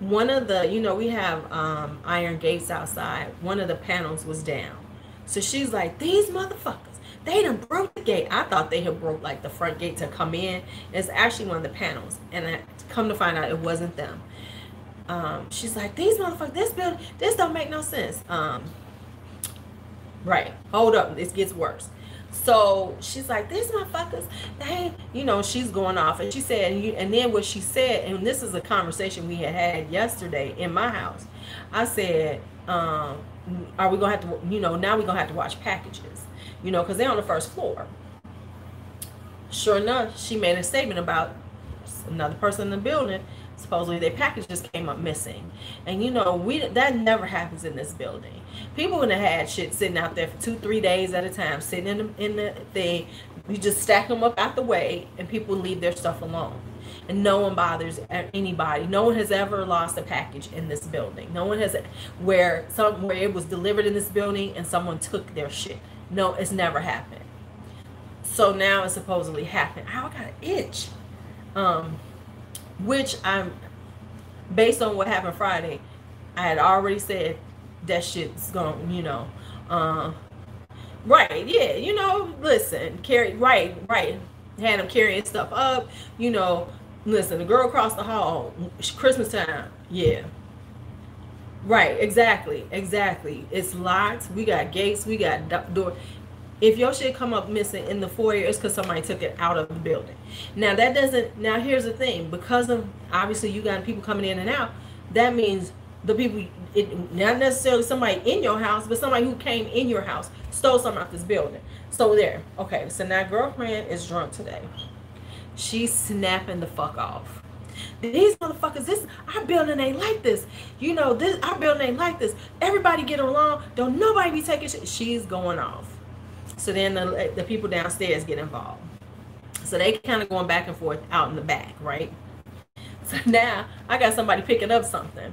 one of the, you know, we have um, iron gates outside. One of the panels was down. So she's like, these motherfuckers they done broke the gate. I thought they had broke like the front gate to come in. It's actually one of the panels. And I come to find out it wasn't them. Um, she's like, these motherfuckers, this building, this don't make no sense. Um, right. Hold up. This gets worse. So she's like, these motherfuckers, they, you know, she's going off. And she said, and, then what she said, and this is a conversation we had had yesterday in my house. I said, um, are we going to have to, you know, now we're going to have to watch packages you know, because they're on the first floor. Sure enough, she made a statement about another person in the building. Supposedly their packages came up missing, and you know we that never happens in this building. People would have had shit sitting out there for two, three days at a time, sitting in the, in the thing. You just stack them up out the way, and people leave their stuff alone and no one bothers anybody. No one has ever lost a package in this building. No one has where some where it was delivered in this building and someone took their shit. No, it's never happened. So now it's supposedly happened. I got an itch. Um, which I'm based on what happened Friday, I had already said that shit's gone, you know. Uh, right, yeah, you know, listen, carry right, right. Had them carrying stuff up, you know. Listen, the girl across the hall, Christmas time, yeah, Right, exactly, exactly. It's locked. We got gates. We got door. If your shit come up missing in the foyer, it's because somebody took it out of the building. Now that doesn't. Now here's the thing. Because of obviously you got people coming in and out. That means the people, it, not necessarily somebody in your house, but somebody who came in your house stole something out this building. So there. Okay. So now girlfriend is drunk today. She's snapping the fuck off these motherfuckers, this our building ain't like this. You know, this our building ain't like this. Everybody get along. Don't nobody be taking shit. She's going off. So then the, the people downstairs get involved. So they kind of going back and forth out in the back, right? So now I got somebody picking up something.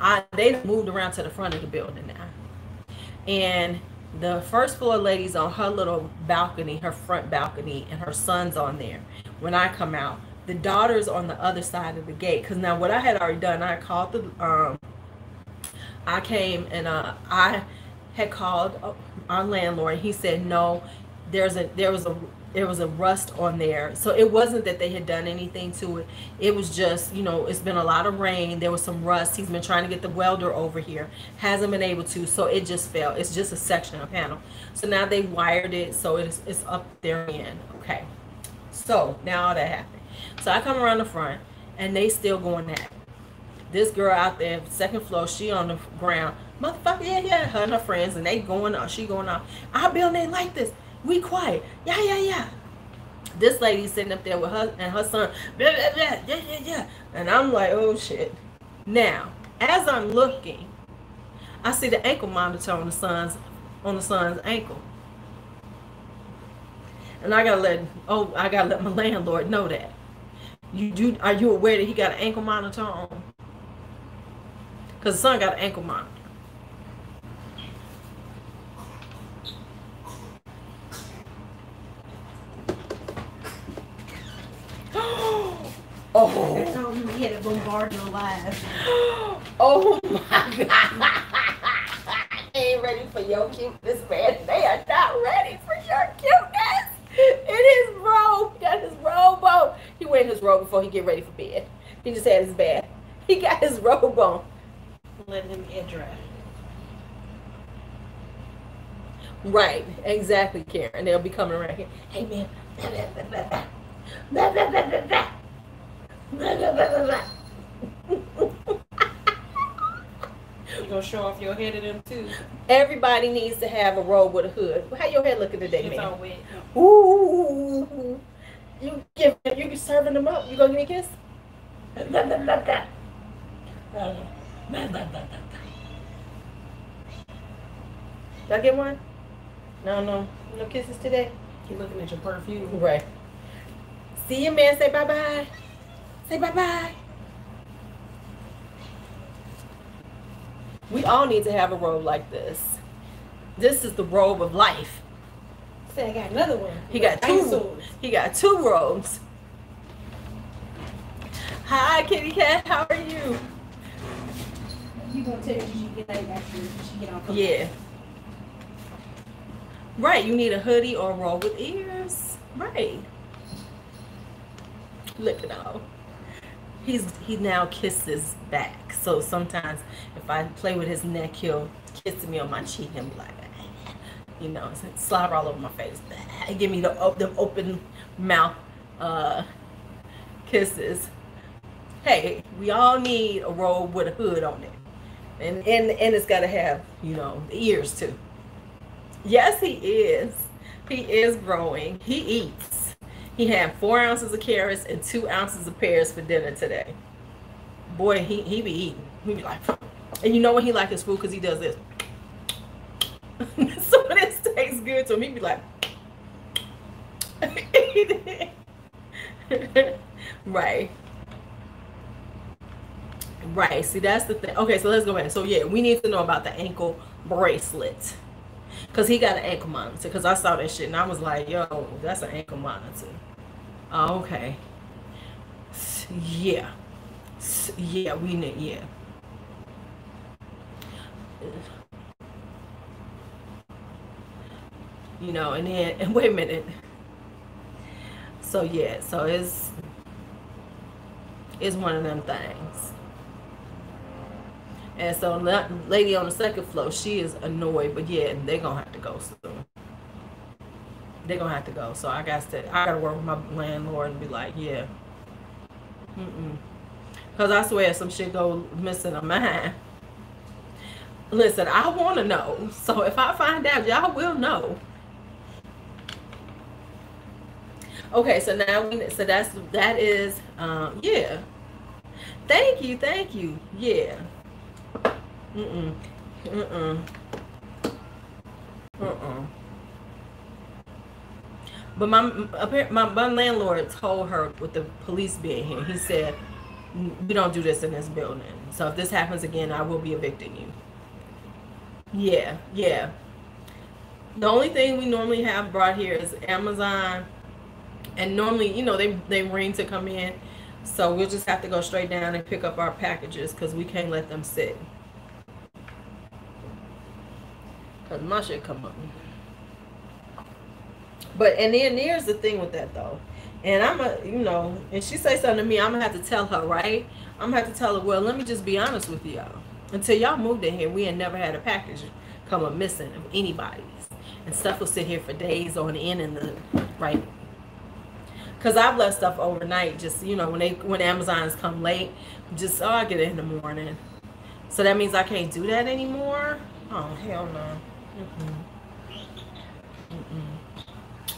I they moved around to the front of the building now. And the first floor lady's on her little balcony, her front balcony, and her son's on there. When I come out, the daughter's on the other side of the gate because now what i had already done i called the um i came and uh i had called uh, our landlord he said no there's a there was a there was a rust on there. So it wasn't that they had done anything to it. It was just you know it's been a lot of rain. There was some rust. He's been trying to get the welder over here. Hasn't been able to. So it just fell. It's just a section of panel. So now they wired it. So it's, it's up there in okay. So now all that happened. So I come around the front and they still going at This girl out there, second floor, she on the ground. Motherfucker, yeah, yeah. Her and her friends, and they going off. She going off. Our building ain't like this. We quiet. Yeah, yeah, yeah. This lady sitting up there with her and her son. Yeah, yeah, yeah. And I'm like, oh shit. Now, as I'm looking, I see the ankle monitor on the son's on the son's ankle. And I gotta let oh I gotta let my landlord know that. You do? Are you aware that he got an ankle monitor on? Cause the son got an ankle monitor. Oh. I told him he had a bombardment alive. Oh my God. they ain't ready for your cuteness, man. They are not ready for your cuteness. It is robe. He Got his robe on. He wearing his robe before he get ready for bed. He just had his bath. He got his robe on. Let him get dressed. Right, exactly, Karen. They'll be coming around here. Hey man, blah, blah, blah, You gonna show off your head of them too? Everybody needs to have a robe with a hood. How your head looking today, It's man? all wet. Ooh, you give you serving them up. You gonna give me a kiss? Did I get one? No, no, no kisses today. You looking at your perfume? Right. See you, man. Say bye bye. Say bye bye. We all need to have a robe like this. This is the robe of life. Say I got another one. He got two. He got two robes. Hi, kitty cat. How are you? You gonna tell her she get out after she get on? Yeah. Right. You need a hoodie or a robe with ears. Right. Look at all. He's he now kisses back. So sometimes if I play with his neck, he'll kiss me on my cheek and be like, you know, slobber all over my face. And Give me the the open mouth uh, kisses. Hey, we all need a robe with a hood on it, and and and it's got to have you know the ears too. Yes, he is. He is growing. He eats. He had four ounces of carrots and two ounces of pears for dinner today. Boy, he he be eating. He be like, and you know when he like his food because he does this. so this tastes good to him, he be like, right. Right. See, that's the thing. Okay, so let's go back. So yeah, we need to know about the ankle bracelet. Cause he got an ankle monitor. Cause I saw that shit and I was like, yo, that's an ankle monitor. Oh, okay. Yeah. Yeah, we need yeah. You know, and then and wait a minute. So yeah, so it's it's one of them things. And so that lady on the second floor, she is annoyed, but yeah, they're gonna have to go soon. They're gonna have to go. So I got to I gotta work with my landlord and be like, yeah. Mm-mm. Cause I swear some shit go missing on mine. Listen, I wanna know. So if I find out, y'all will know. Okay, so now we so that's that is um yeah. Thank you, thank you. Yeah. Mm-mm. Mm-mm. But my my, my landlord told her with the police being here, he said, we don't do this in this building. So if this happens again, I will be evicting you. Yeah, yeah. The only thing we normally have brought here is Amazon. And normally, you know, they, they ring to come in. So we'll just have to go straight down and pick up our packages because we can't let them sit. Cause my shit come up. But and then here's the thing with that though. And I'm a you know, and she say something to me, I'm gonna have to tell her, right? I'm gonna have to tell her, well, let me just be honest with y'all. Until y'all moved in here, we had never had a package come up missing of anybody's. And stuff will sit here for days on end in the right. Cause I've left stuff overnight, just you know, when they when Amazons come late, just oh I get it in the morning. So that means I can't do that anymore. Oh hell no.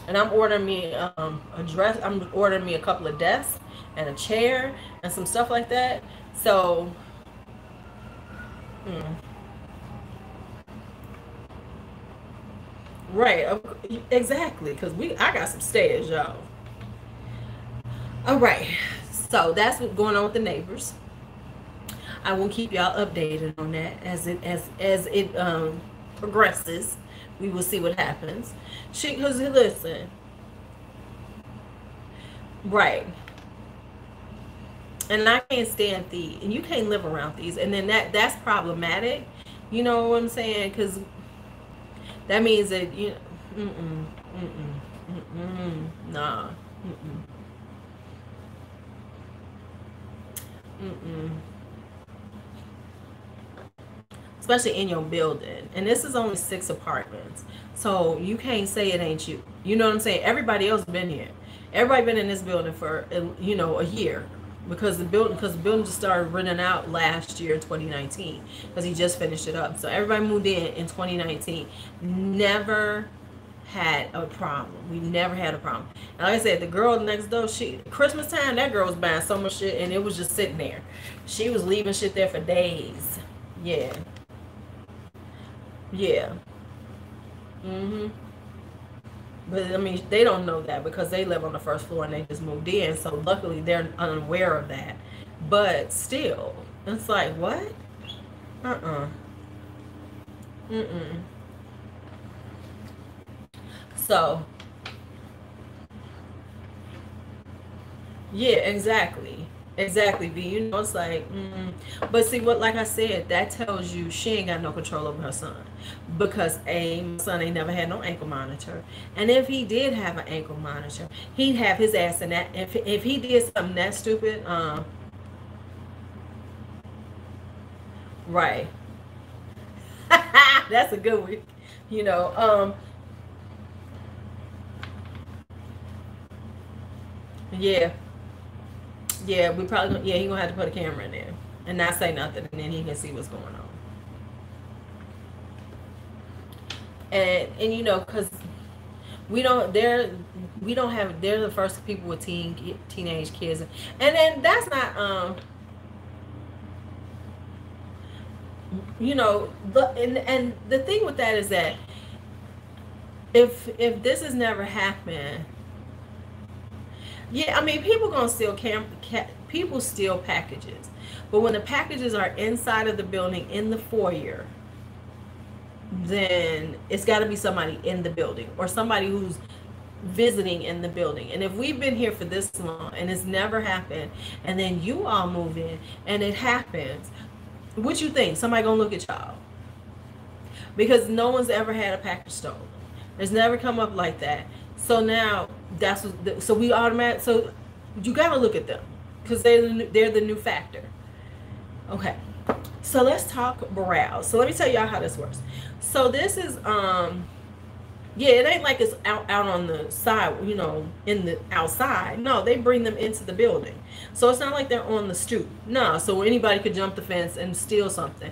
And I'm ordering me um, a dress. I'm ordering me a couple of desks and a chair and some stuff like that. So, hmm. right, exactly. Because we, I got some stairs, y'all. All right, so that's what's going on with the neighbors. I will keep y'all updated on that as it as as it um progresses. We will see what happens. She, cause listen, right. And I can't stand thieves, and you can't live around thieves, and then that that's problematic. You know what I'm saying? Cause that means that you, mm mm mm mm mm nah, mm mm mm mm especially in your building. And this is only six apartments. So you can't say it ain't you. You know what I'm saying? Everybody else been here. Everybody been in this building for you know a year because the building because the building just started renting out last year 2019 because he just finished it up so everybody moved in in 2019 never had a problem we never had a problem and like i said the girl next door she christmas time that girl was buying so much shit and it was just sitting there she was leaving shit there for days yeah yeah mm-hmm but I mean, they don't know that because they live on the first floor and they just moved in. So luckily, they're unaware of that. But still, it's like what? Uh uh-uh. uh. Mm So. Yeah, exactly. Exactly, B. You know, it's like, mm. but see what, like I said, that tells you she ain't got no control over her son, because a my son ain't never had no ankle monitor, and if he did have an ankle monitor, he'd have his ass in that. If if he did something that stupid, um, right. That's a good one, you know. Um, yeah. Yeah, we probably yeah he gonna have to put a camera in there and not say nothing, and then he can see what's going on. And and you know, cause we don't they're we don't have they're the first people with teen teenage kids, and then that's not um you know the and and the thing with that is that if if this has never happened yeah, I mean, people gonna steal cam. Ca- people steal packages, but when the packages are inside of the building in the foyer, then it's got to be somebody in the building or somebody who's visiting in the building. And if we've been here for this long and it's never happened, and then you all move in and it happens, what you think? Somebody gonna look at y'all because no one's ever had a package stolen. It's never come up like that. So now that's what, so we automatic. So you got to look at them because they're the new, they're the new factor. Okay, so let's talk browse. So let me tell y'all how this works. So this is um yeah, it ain't like it's out out on the side, you know, in the outside. No, they bring them into the building. So it's not like they're on the stoop. No, so anybody could jump the fence and steal something.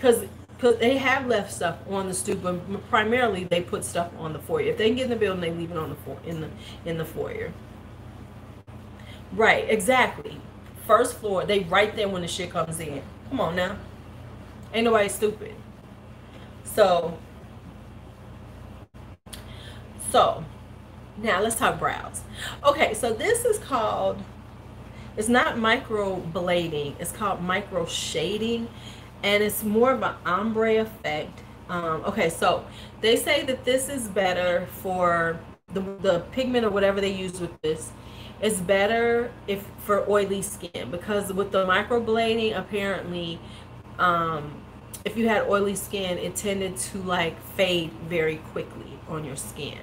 Cuz because they have left stuff on the stoop, but primarily they put stuff on the foyer. If they get in the building, they leave it on the foyer in the in the foyer. Right, exactly. First floor, they right there when the shit comes in. Come on now, ain't nobody stupid. So, so now let's talk brows. Okay, so this is called. It's not micro blading. It's called micro shading and it's more of an ombre effect. Um, okay, so they say that this is better for the, the pigment or whatever they use with this. It's better if for oily skin because with the microblading, apparently, um, if you had oily skin, it tended to like fade very quickly on your skin,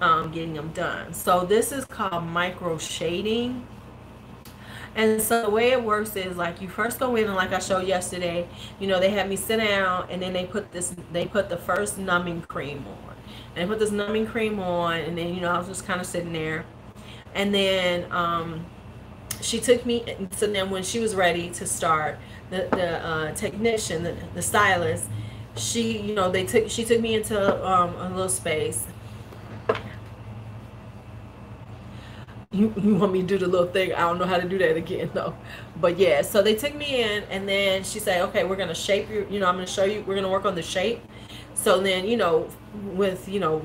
um, getting them done. So this is called micro shading and so the way it works is like you first go in and like I showed yesterday, you know, they had me sit down and then they put this they put the first numbing cream on. And they put this numbing cream on and then you know I was just kind of sitting there. And then um she took me so then when she was ready to start the the uh, technician the, the stylist she you know they took she took me into um, a little space. You, you want me to do the little thing? I don't know how to do that again though. But yeah so they took me in and then she said okay we're gonna shape you you know i'm gonna show you we're gonna work on the shape. So then you know with you know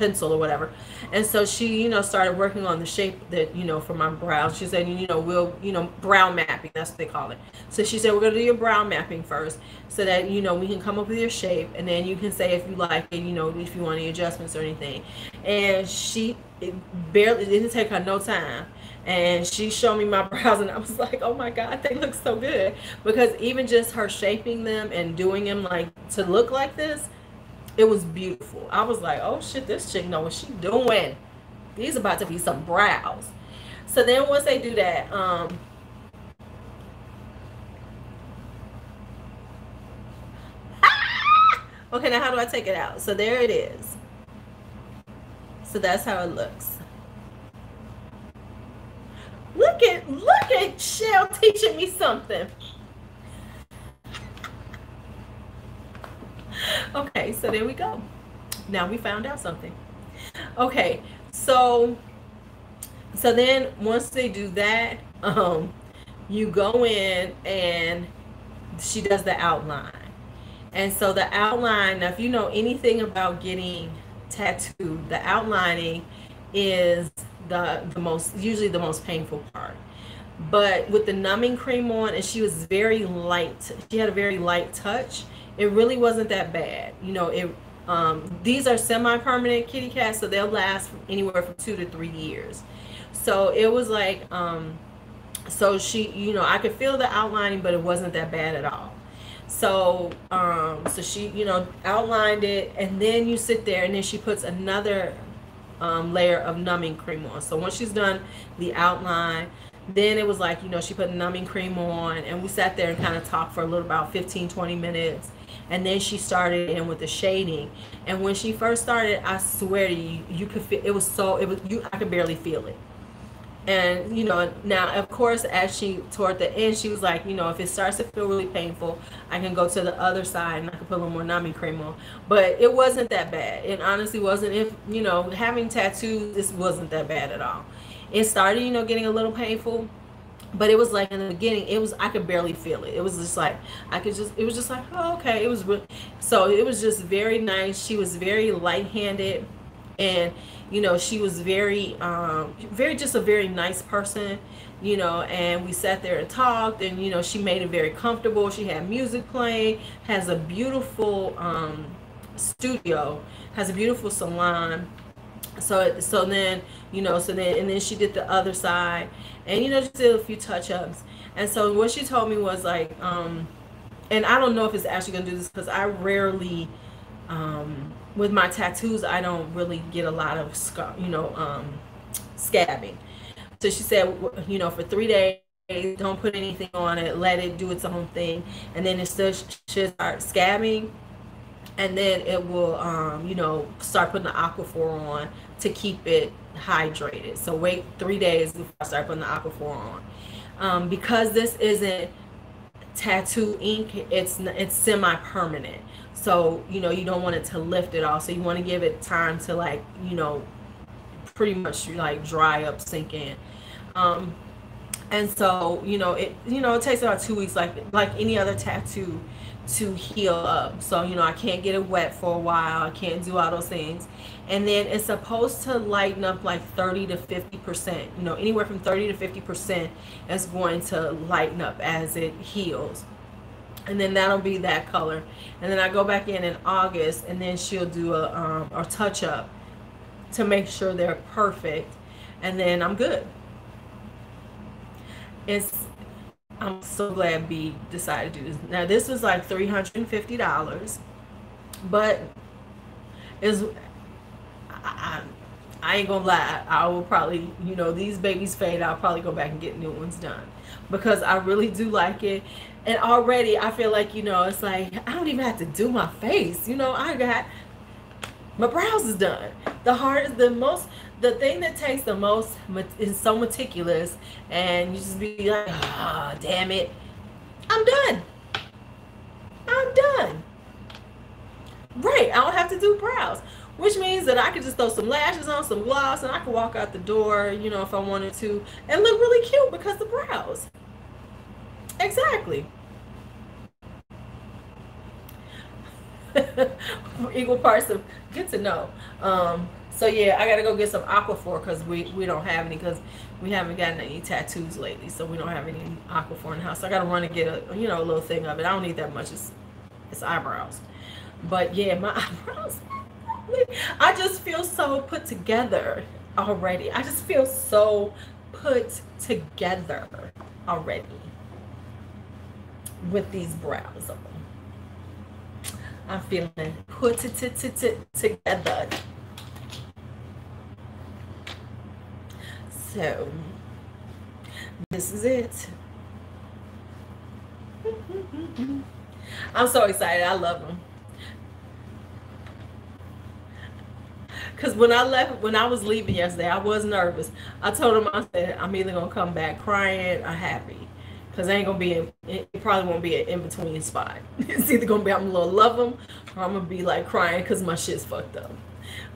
pencil or whatever. And so she you know started working on the shape that you know for my brows she said you know we'll you know brow mapping that's what they call it. So she said we're going to do your brow mapping first so that you know we can come up with your shape and then you can say if you like it you know if you want any adjustments or anything. And she it barely it didn't take her no time. And she showed me my brows and i was like oh my god they look so good. Because even just her shaping them and doing them like to look like this it was beautiful. I was like oh shit this chick know what she doing. These about to be some brows. So then once they do that um okay now how do i take it out? So there it is. So that's how it looks. Look at look at Shell teaching me something. Okay, so there we go. Now we found out something. Okay, so so then once they do that, um, you go in and she does the outline. And so the outline, now if you know anything about getting tattooed, the outlining is the the most usually the most painful part. But with the numbing cream on, and she was very light. She had a very light touch. It really wasn't that bad. You know, it um, these are semi-permanent kitty cats, so they'll last anywhere from two to three years. So it was like, um, so she, you know, I could feel the outlining, but it wasn't that bad at all. So, um, so she, you know, outlined it, and then you sit there, and then she puts another um, layer of numbing cream on. So once she's done the outline, then it was like, you know, she put numbing cream on, and we sat there and kind of talked for a little about 15, 20 minutes and then she started in with the shading. And when she first started i swear to you you could feel it was so it was you i could barely feel it. And you know now of course as she toward the end she was like you know if it starts to feel really painful i can go to the other side and i can put a little more numbing cream on. But it wasn't that bad. It honestly wasn't if you know having tattoos this wasn't that bad at all. It started you know getting a little painful but it was like in the beginning it was i could barely feel it. It was just like i could just it was just like oh, okay it was so it was just very nice. She was very light-handed and you know she was very um very just a very nice person you know and we sat there and talked and you know she made it very comfortable. She had music playing has a beautiful um studio has a beautiful salon. So so then you know so then and then she did the other side and you know just did a few touch-ups. And so what she told me was like um and i don't know if it's actually gonna do this because i rarely um with my tattoos i don't really get a lot of scar you know um scabbing. So she said you know for three days don't put anything on it let it do its own thing. And then it should start scabbing and then it will um, you know start putting the aquaphor on to keep it hydrated so wait three days before I start putting the aquaphor on um, because this isn't tattoo ink it's it's semi-permanent so you know you don't want it to lift it off so you want to give it time to like you know pretty much like dry up sink in um, and so you know it you know it takes about two weeks like like any other tattoo to heal up. So, you know, I can't get it wet for a while. I can't do all those things. And then it's supposed to lighten up like 30 to 50%. You know, anywhere from 30 to 50% is going to lighten up as it heals. And then that'll be that color. And then I go back in in August and then she'll do a, um, a touch up to make sure they're perfect. And then I'm good. It's I'm so glad B decided to do this. Now this was like three hundred and fifty dollars, but is I, I ain't gonna lie. I will probably you know these babies fade. I'll probably go back and get new ones done because I really do like it. And already I feel like you know it's like I don't even have to do my face. You know I got my brows is done. The hardest, the most the thing that takes the most is so meticulous and you just be like ah oh, damn it i'm done i'm done right i don't have to do brows which means that i could just throw some lashes on some gloss and i could walk out the door you know if i wanted to and look really cute because the brows exactly equal parts of good to know um so yeah, I gotta go get some Aquaphor because we we don't have any because we haven't gotten any tattoos lately, so we don't have any Aquaphor in the house. So I gotta run and get a you know a little thing of it. I don't need that much. It's it's eyebrows, but yeah, my eyebrows. I just feel so put together already. I just feel so put together already with these brows on. I'm feeling put together. So, this is it. I'm so excited. I love them. Because when I left, when I was leaving yesterday, I was nervous. I told him, I said, I'm either gonna come back crying or happy. Cause I ain't gonna be in, it probably won't be an in between spot. It's either gonna be I'm gonna love them or I'm gonna be like crying because my shit's fucked up.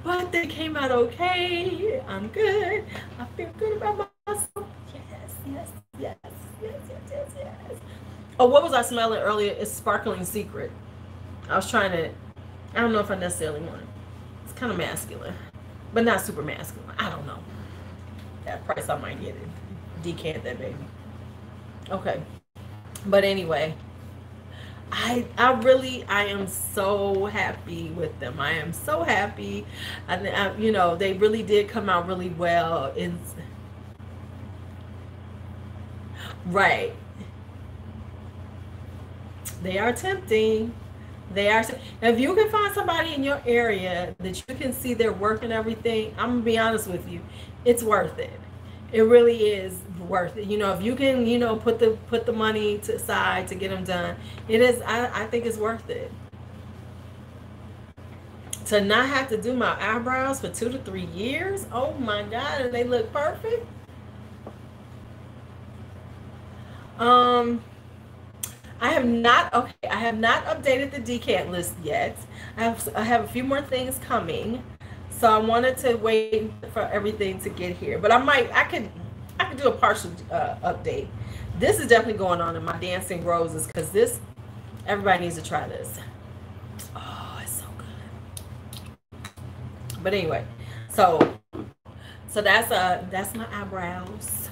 But they came out okay. I'm good. I feel good about myself. Yes, yes, yes, yes, yes, yes, yes. Oh, what was I smelling earlier? It's sparkling secret. I was trying to. I don't know if I necessarily want it. Kind of masculine, but not super masculine. I don't know. That price I might get it. Decant that baby. Okay. But anyway, I I really I am so happy with them. I am so happy. and I, you know, they really did come out really well. It's right. They are tempting. They are. If you can find somebody in your area that you can see their work and everything, I'm gonna be honest with you, it's worth it. It really is worth it. You know, if you can, you know, put the put the money to side to get them done, it is. I, I think it's worth it. To not have to do my eyebrows for two to three years. Oh my god, and they look perfect. Um, I have not. Okay, I have not updated the decant list yet. I have I have a few more things coming. So I wanted to wait for everything to get here, but I might I could I could do a partial uh, update. This is definitely going on in my dancing roses because this everybody needs to try this. Oh, it's so good. But anyway, so so that's uh that's my eyebrows.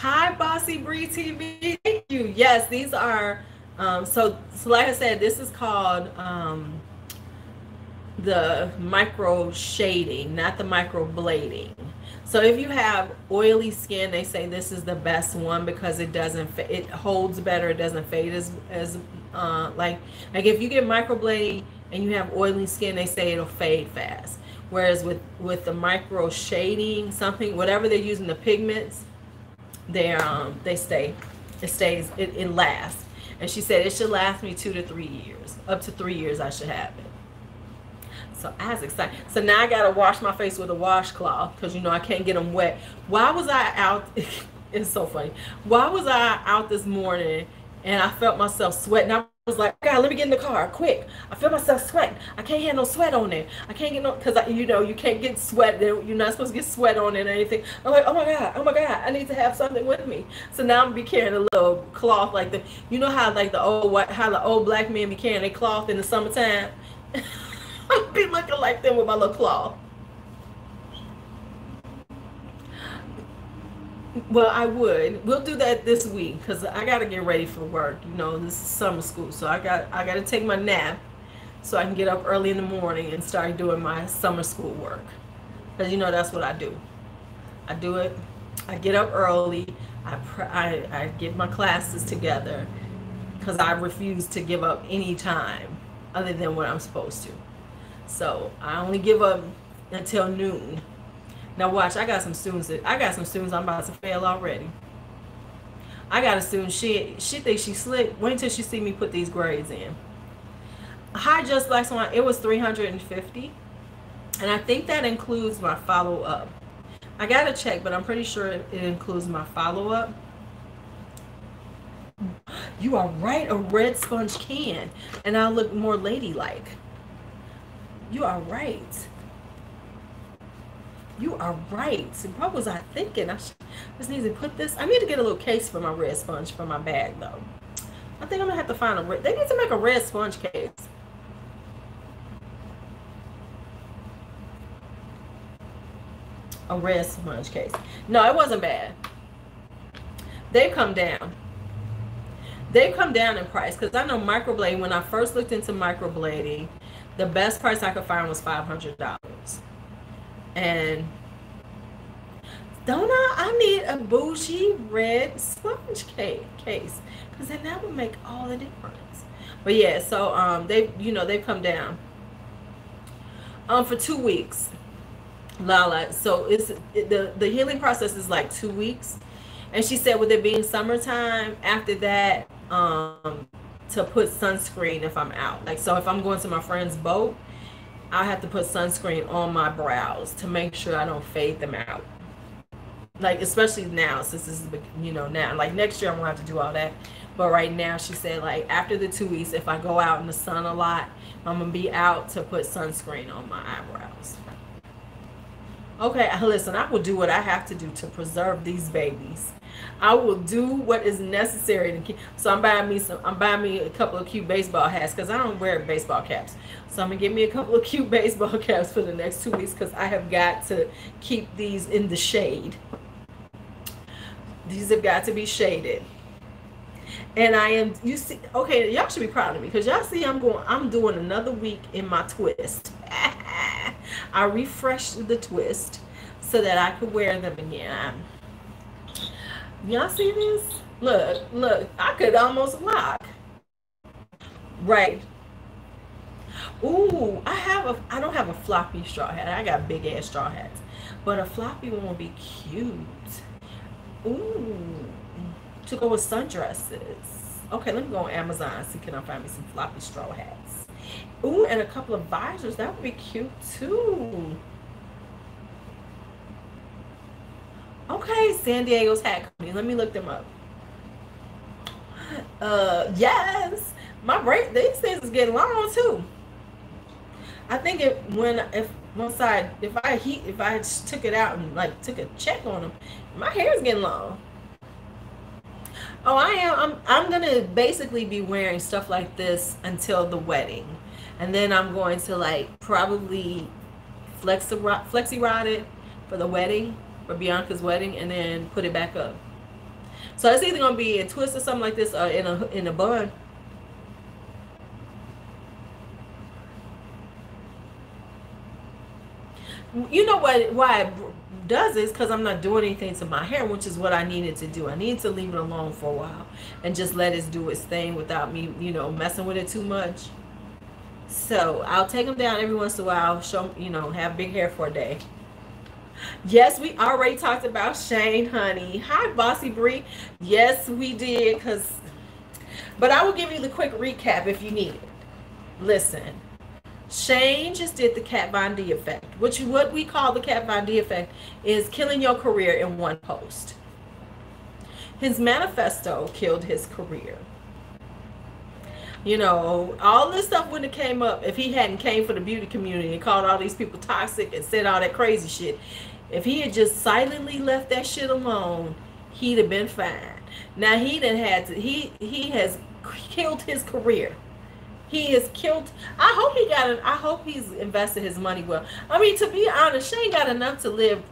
Hi, Bossy Bree TV. Thank you. Yes, these are um so so like I said, this is called um the micro shading, not the micro blading. So if you have oily skin, they say this is the best one because it doesn't it holds better, it doesn't fade as as uh, like like if you get microblading and you have oily skin, they say it'll fade fast. Whereas with with the micro shading, something whatever they're using the pigments, they um they stay, it stays it, it lasts. And she said it should last me two to three years, up to three years I should have it. So I was excited. So now I gotta wash my face with a washcloth because you know I can't get them wet. Why was I out? it's so funny. Why was I out this morning and I felt myself sweating? I was like, God, let me get in the car quick. I feel myself sweating. I can't have no sweat on there. I can't get no because you know you can't get sweat. You're not supposed to get sweat on it or anything. I'm like, oh my God, oh my God, I need to have something with me. So now I'm be carrying a little cloth like the you know how like the old what how the old black men be carrying a cloth in the summertime. I'd be looking like them with my little claw. Well, I would. We'll do that this week because I got to get ready for work. You know, this is summer school, so I got I got to take my nap so I can get up early in the morning and start doing my summer school work. Because you know that's what I do. I do it. I get up early. I I, I get my classes together because I refuse to give up any time other than what I'm supposed to. So I only give up until noon. Now watch, I got some students that I got some students I'm about to fail already. I got a student, she she thinks she slick. Wait until she see me put these grades in. Hi just last one, it was 350. And I think that includes my follow-up. I gotta check, but I'm pretty sure it includes my follow-up. You are right, a red sponge can. And I'll look more ladylike. You are right. You are right. What was I thinking? I just need to put this. I need to get a little case for my red sponge for my bag, though. I think I'm gonna have to find a red. They need to make a red sponge case. A red sponge case. No, it wasn't bad. They've come down. They've come down in price because I know microblade. When I first looked into microblading, the best price I could find was five hundred dollars. And don't I? I need a bougie red sponge cake case because then that would make all the difference. But yeah, so um, they you know they've come down um for two weeks. Lala, so it's it, the the healing process is like two weeks, and she said with it being summertime, after that um to put sunscreen if I'm out. Like so if I'm going to my friend's boat, I have to put sunscreen on my brows to make sure I don't fade them out. Like especially now since this is you know now like next year I'm gonna have to do all that. But right now she said like after the two weeks if I go out in the sun a lot, I'm gonna be out to put sunscreen on my eyebrows. Okay, listen, I will do what I have to do to preserve these babies. I will do what is necessary to keep. So I'm buying me some. I'm buying me a couple of cute baseball hats because I don't wear baseball caps. So I'm gonna get me a couple of cute baseball caps for the next two weeks because I have got to keep these in the shade. These have got to be shaded. And I am. You see, okay, y'all should be proud of me because y'all see I'm going. I'm doing another week in my twist. I refreshed the twist so that I could wear them again. Y'all see this? Look, look, I could almost lock. Right. Ooh, I have a, I don't have a floppy straw hat. I got big ass straw hats. But a floppy one would be cute. Ooh, to go with sundresses. Okay, let me go on Amazon see can I find me some floppy straw hats. Ooh, and a couple of visors. That would be cute too. Okay, San Diego's hat company. Let me look them up. Uh, yes, my break. These things is getting long too. I think it when if once I if I heat if I took it out and like took a check on them, my hair is getting long. Oh, I am. I'm. I'm gonna basically be wearing stuff like this until the wedding, and then I'm going to like probably flexi flexi rod it for the wedding, for Bianca's wedding, and then put it back up. So it's either gonna be a twist or something like this, or in a in a bun. You know what? Why does is because I'm not doing anything to my hair, which is what I needed to do. I need to leave it alone for a while and just let it do its thing without me, you know, messing with it too much. So I'll take them down every once in a while, show, you know, have big hair for a day. Yes, we already talked about Shane, honey. Hi, Bossy Bree. Yes, we did, because, but I will give you the quick recap if you need it. Listen, Shane just did the Kat Von D effect, which what we call the Kat Von D effect is killing your career in one post. His manifesto killed his career. You know, all this stuff wouldn't have came up if he hadn't came for the beauty community and called all these people toxic and said all that crazy shit. If he had just silently left that shit alone, he'd have been fine. Now he done had to he he has killed his career he is killed. I hope he got it. I hope he's invested his money well. I mean, to be honest, Shane got enough to live.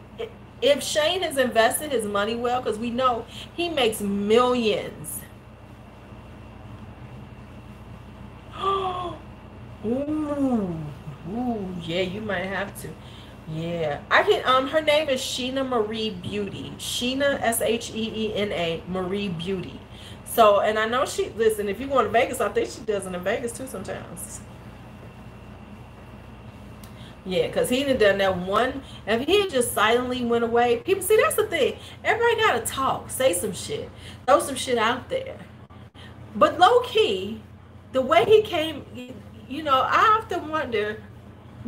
If Shane has invested his money well, because we know he makes millions. ooh, ooh, yeah, you might have to. Yeah, I can. Um, her name is Sheena Marie Beauty. Sheena S H E E N A Marie Beauty. So, and I know she, listen, if you go to Vegas, I think she does it in Vegas too sometimes. Yeah, because he done done that one. If he had just silently went away, people see that's the thing. Everybody gotta talk, say some shit, throw some shit out there. But low key, the way he came, you know, I often wonder,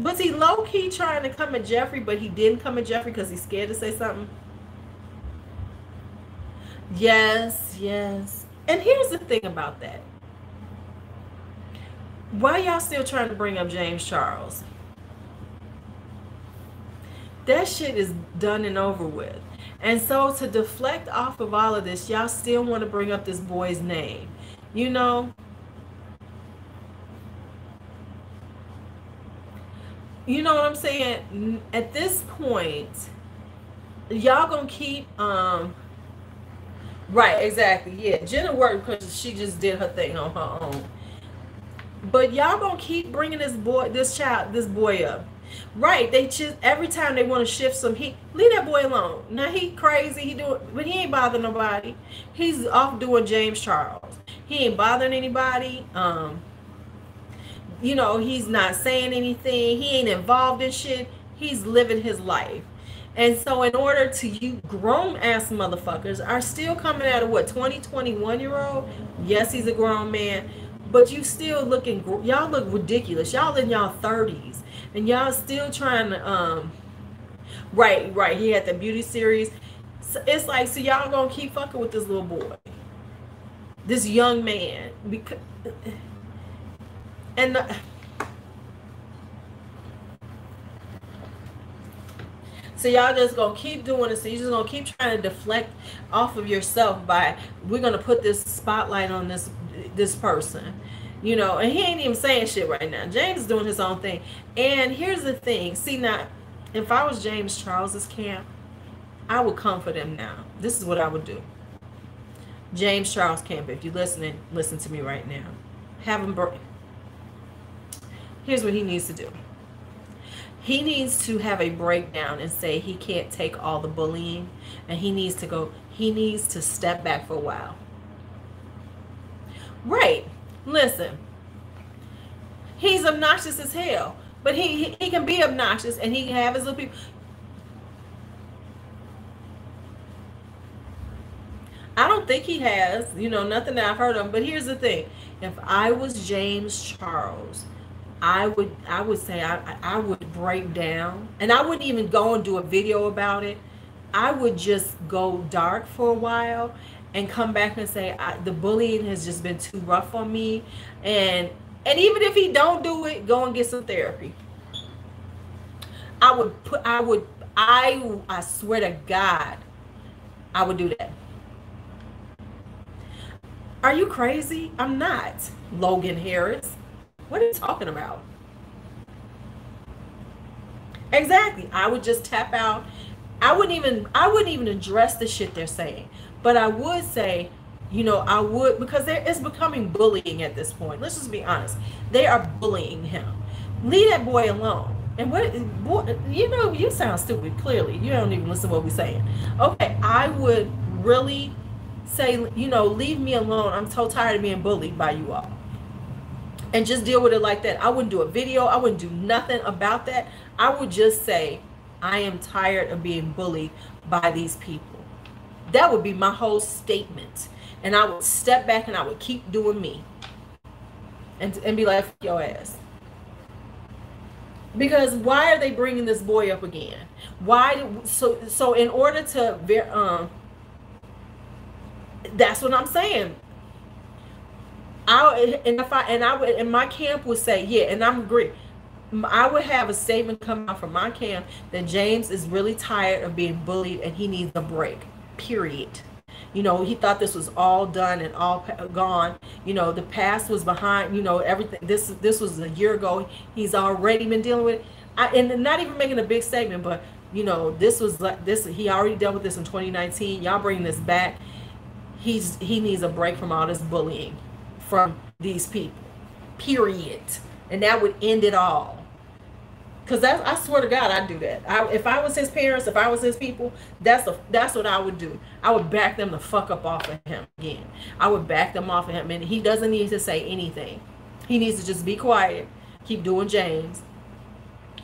was he low key trying to come at Jeffree, but he didn't come at Jeffree because he's scared to say something? Yes, yes. And here's the thing about that. Why y'all still trying to bring up James Charles? That shit is done and over with. And so to deflect off of all of this, y'all still want to bring up this boy's name. You know, you know what I'm saying? At this point, y'all gonna keep um Right, exactly. Yeah, Jenna worked because she just did her thing on her own. But y'all gonna keep bringing this boy, this child, this boy up. Right, they just every time they want to shift some, he leave that boy alone. Now he crazy, he doing, but he ain't bothering nobody. He's off doing James Charles. He ain't bothering anybody. Um, you know, he's not saying anything. He ain't involved in shit. He's living his life. And so, in order to you grown ass motherfuckers are still coming out of what 20, 21 year old. Yes, he's a grown man, but you still looking y'all look ridiculous y'all in y'all 30s and y'all still trying to um right right he had the beauty series so it's like so y'all gonna keep fucking with this little boy this young man because and uh, So y'all just gonna keep doing it. So you're just gonna keep trying to deflect off of yourself by we're gonna put this spotlight on this this person. You know, and he ain't even saying shit right now. James is doing his own thing. And here's the thing. See now, if I was James Charles's camp, I would come for them now. This is what I would do. James Charles Camp, if you're listening, listen to me right now. Have him. Here's what he needs to do. He needs to have a breakdown and say he can't take all the bullying and he needs to go he needs to step back for a while. Right listen. He's obnoxious as hell but he he, he can be obnoxious and he can have his little people I don't think he has, you know, nothing that I've heard of. But here's the thing: if I was James Charles, I would I would say I I would break down and I wouldn't even go and do a video about it. I would just go dark for a while and come back and say the bullying has just been too rough on me and and even if he don't do it, go and get some therapy. I would put I would I I swear to God I would do that. Are you crazy? I'm not. Logan Harris. What are you talking about? Exactly. I would just tap out. I wouldn't even I wouldn't even address the shit they're saying. But I would say, you know, I would because there is becoming bullying at this point. Let's just be honest. They are bullying him. Leave that boy alone. And what boy, you know, you sound stupid, clearly. You don't even listen to what we're saying. Okay, I would really say, you know, leave me alone. I'm so tired of being bullied by you all and just deal with it like that. I wouldn't do a video. I wouldn't do nothing about that. I would just say, I am tired of being bullied by these people. That would be my whole statement. And I would step back and I would keep doing me. And, and be like, your ass. Because why are they bringing this boy up again? Why? So so in order to um, that's what I'm saying. I and if I and I would and my camp would say yeah, and I'm agree. I would have a statement come out from my camp that James is really tired of being bullied and he needs a break. Period. You know, he thought this was all done and all gone. You know, the past was behind. You know, everything. This this was a year ago. He's already been dealing with it. I, and not even making a big statement, but you know, this was this. He already dealt with this in 2019. Y'all bring this back. He's he needs a break from all this bullying from these people. Period. And that would end it all. Cause I swear to God, I'd do that. I, if I was his parents, if I was his people, that's a, that's what I would do. I would back them the fuck up off of him again. I would back them off of him, and he doesn't need to say anything. He needs to just be quiet, keep doing James,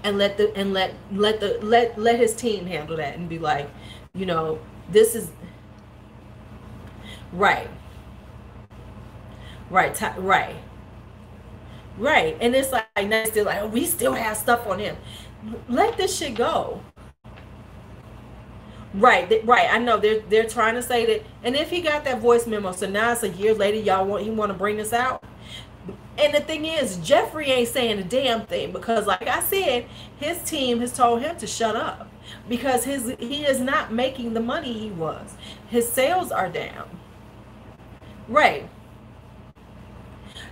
and let the and let let the let let his team handle that, and be like, you know, this is right. Right, right, right. And it's like now still like oh, we still have stuff on him. Let this shit go. Right, right. I know they're they're trying to say that. And if he got that voice memo, so now it's a year later, y'all want he want to bring this out. And the thing is, Jeffree ain't saying a damn thing because, like I said, his team has told him to shut up because his he is not making the money he was. His sales are down. Right.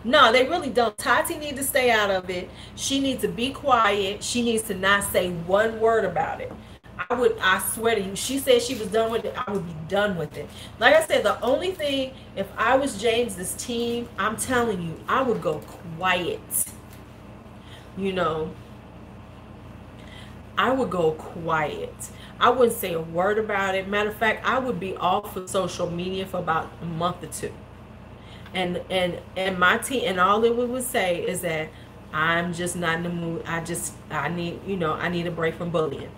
No, they really don't. Tati need to stay out of it. She needs to be quiet. She needs to not say one word about it. I would, I swear to you, she said she was done with it. I would be done with it. Like I said, the only thing, if I was James's team, I'm telling you, I would go quiet. You know, I would go quiet. I wouldn't say a word about it. Matter of fact, I would be off of social media for about a month or two and and and my team and all it would say is that i'm just not in the mood i just i need you know i need a break from bullying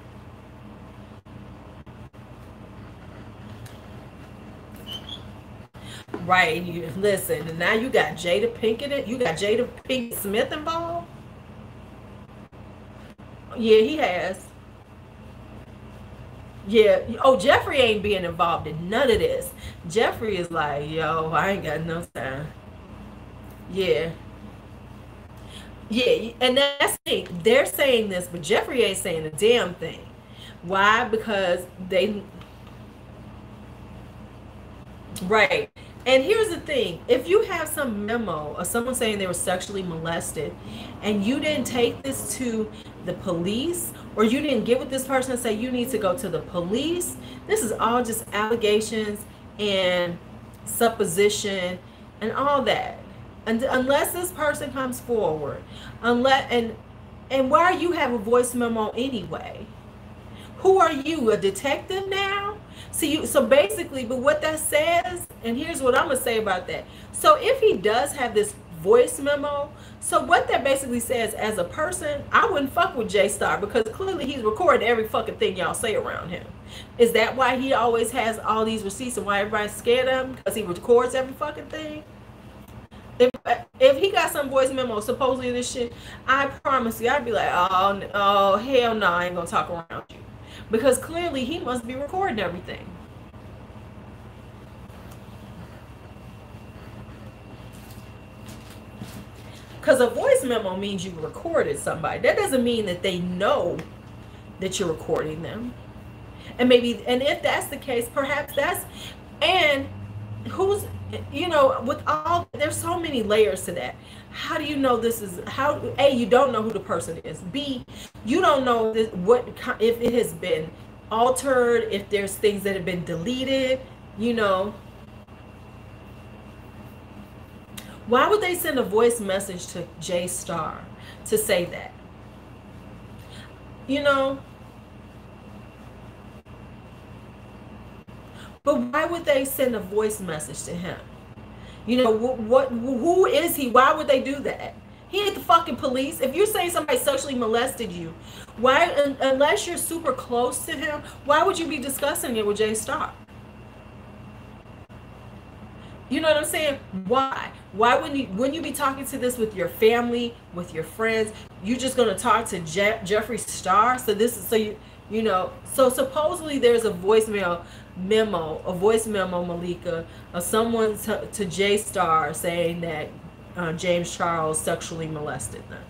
Right. You listen, and now you got Jada Pinkett. You got Jada Pinkett Smith involved. Yeah, he has. Yeah. Oh, Jeffree ain't being involved in none of this. Jeffree is like, yo, I ain't got no time. Yeah. Yeah, and that's thing. They're saying this, but Jeffree ain't saying a damn thing. Why? Because they Right. And here's the thing if you have some memo of someone saying they were sexually molested and you didn't take this to the police or you didn't get with this person and say you need to go to the police, this is all just allegations and supposition and all that. And unless this person comes forward, unless and and why you have a voice memo anyway? Who are you, a detective now? So you so basically, but what that says, and here's what I'm gonna say about that. So if he does have this voice memo, so what that basically says as a person, I wouldn't fuck with J Star because clearly he's recording every fucking thing y'all say around him. Is that why he always has all these receipts and why everybody's scared of him? Because he records every fucking thing? If, if he got some voice memo supposedly this shit, I promise you, I'd be like, oh, oh hell no, I ain't gonna talk around you because clearly he must be recording everything. Because a voice memo means you recorded somebody. That doesn't mean that they know that you're recording them. And maybe, and if that's the case, perhaps that's, and who's, you know, with all, there's so many layers to that how do you know this is how a you don't know who the person is b you don't know this, what if it has been altered if there's things that have been deleted you know why would they send a voice message to j star to say that you know but why would they send a voice message to him you know what, what? Who is he? Why would they do that? He ain't the fucking police. If you're saying somebody sexually molested you, why? Unless you're super close to him, why would you be discussing it with Jay Star? You know what I'm saying? Why? Why wouldn't you wouldn't you be talking to this with your family, with your friends? You're just gonna talk to Je- Jeffree Star. So this is so you you know. So supposedly there's a voicemail memo, a voice memo, Malika, of someone to, to J Star saying that uh, James Charles sexually molested them.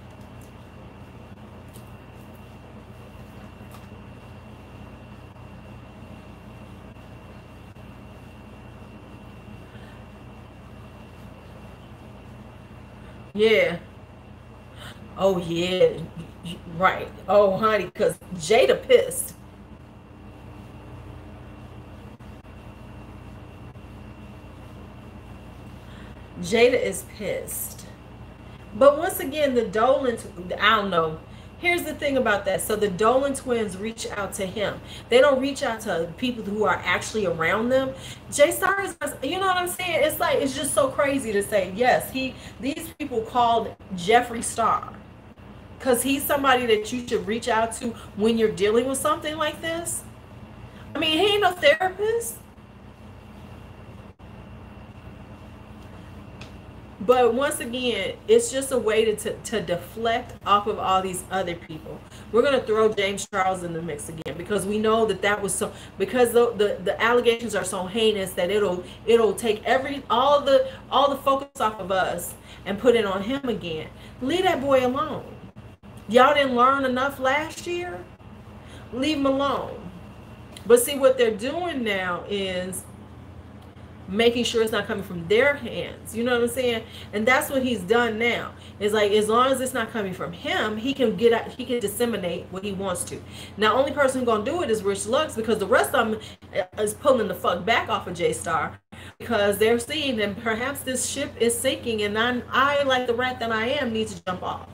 Yeah. Oh yeah. Right. Oh honey, because Jada pissed. Jada is pissed. But once again, the Dolan, I don't know. Here's the thing about that. So the Dolan twins reach out to him. They don't reach out to people who are actually around them. Jay Star is, you know what I'm saying? It's like it's just so crazy to say. Yes, he. These people called Jeffree Star because he's somebody that you should reach out to when you're dealing with something like this. I mean, he ain't no therapist. But once again, it's just a way to, to, to, deflect off of all these other people. We're going to throw James Charles in the mix again because we know that that was so because the, the, the allegations are so heinous that it'll it'll take every all the all the focus off of us and put it on him again. Leave that boy alone. Y'all didn't learn enough last year. Leave him alone. But see what they're doing now is making sure it's not coming from their hands. You know what I'm saying? And that's what he's done now. It's like as long as it's not coming from him, he can get out, he can disseminate what he wants to. Now, only person who's gonna do it is Rich Lux because the rest of them uh, is pulling the fuck back off of J Star because they're seeing that perhaps this ship is sinking, and I, I like the rat that I am, need to jump off.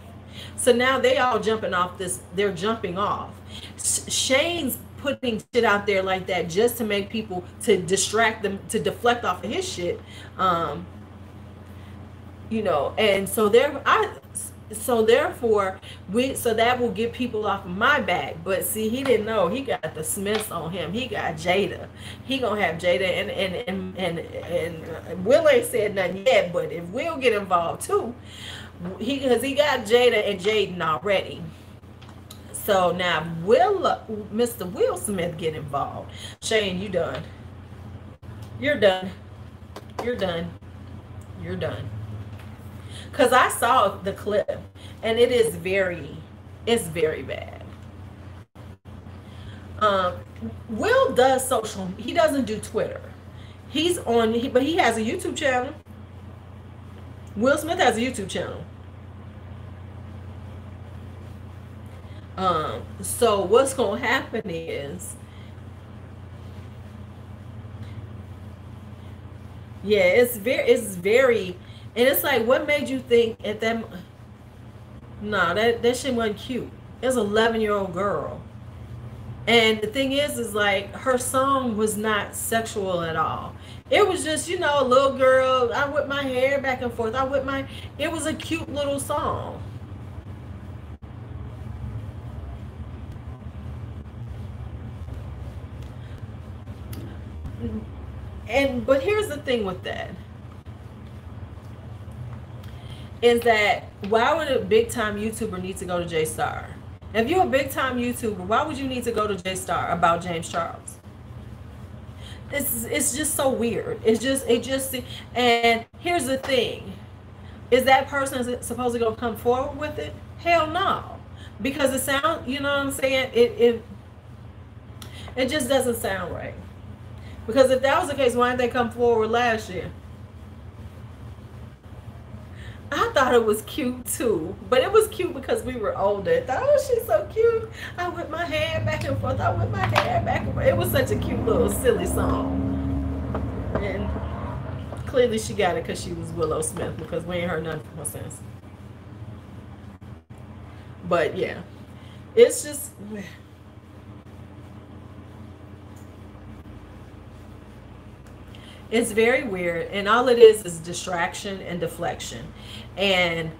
So now they all jumping off this. They're jumping off. Shane's putting shit out there like that just to make people to distract them to deflect off of his shit um you know and so there i so therefore we so that will get people off my back. But see he didn't know. He got the smiths on him. He got jada. He gonna have jada and and and and, and will ain't said nothing yet but if will get involved too he because he got jada and jaden already so now will mr will smith get involved shane you done you're done you're done you're done because I saw the clip and it is very, it's very bad. Um, Will does social, he doesn't do Twitter. He's on, but he has a YouTube channel. Will Smith has a YouTube channel. Um, so what's going to happen is, yeah, it's very, it's very, and it's like, what made you think at that? Nah, that that shit wasn't cute. It was an 11 year old girl. And the thing is, is like her song was not sexual at all. It was just, you know, a little girl. I whip my hair back and forth. I whip my. It was a cute little song. And but here's the thing with that is that why would a big time YouTuber need to go to J Star? If you're a big time YouTuber, why would you need to go to J Star about James Charles? It's it's just so weird. It's just it just and here's the thing. Is that person is supposed to go come forward with it? Hell no. Because it sounds, you know what I'm saying? It it it just doesn't sound right. Because if that was the case, why didn't they come forward last year? I thought it was cute too, but it was cute because we were older. I thought, oh, she's so cute. I whip my hair back and forth. I whip my hair back and forth. It was such a cute little silly song. And clearly she got it because she was Willow Smith because we ain't heard nothing from her since. But yeah, it's just. It's very weird, and all it is is distraction and deflection. And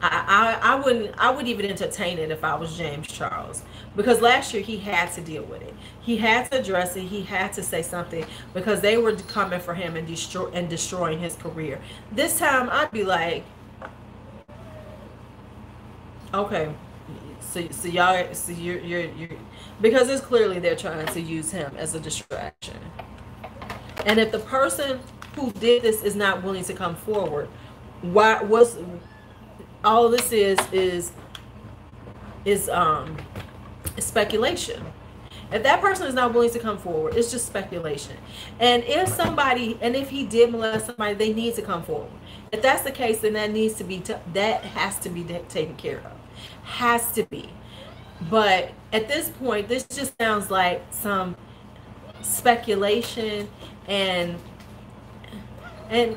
I, I, I wouldn't I would even entertain it if I was James Charles because last year he had to deal with it. He had to address it. He had to say something because they were coming for him and destroy and destroying his career. This time I'd be like, okay, so so y'all so you're you're you because it's clearly they're trying to use him as a distraction. And if the person who did this is not willing to come forward, why was all this is is is um speculation. If that person is not willing to come forward, it's just speculation. And if somebody, and if he did molest somebody, they need to come forward. If that's the case, then that needs to be that has to be taken care of. Has to be. But at this point, this just sounds like some speculation and and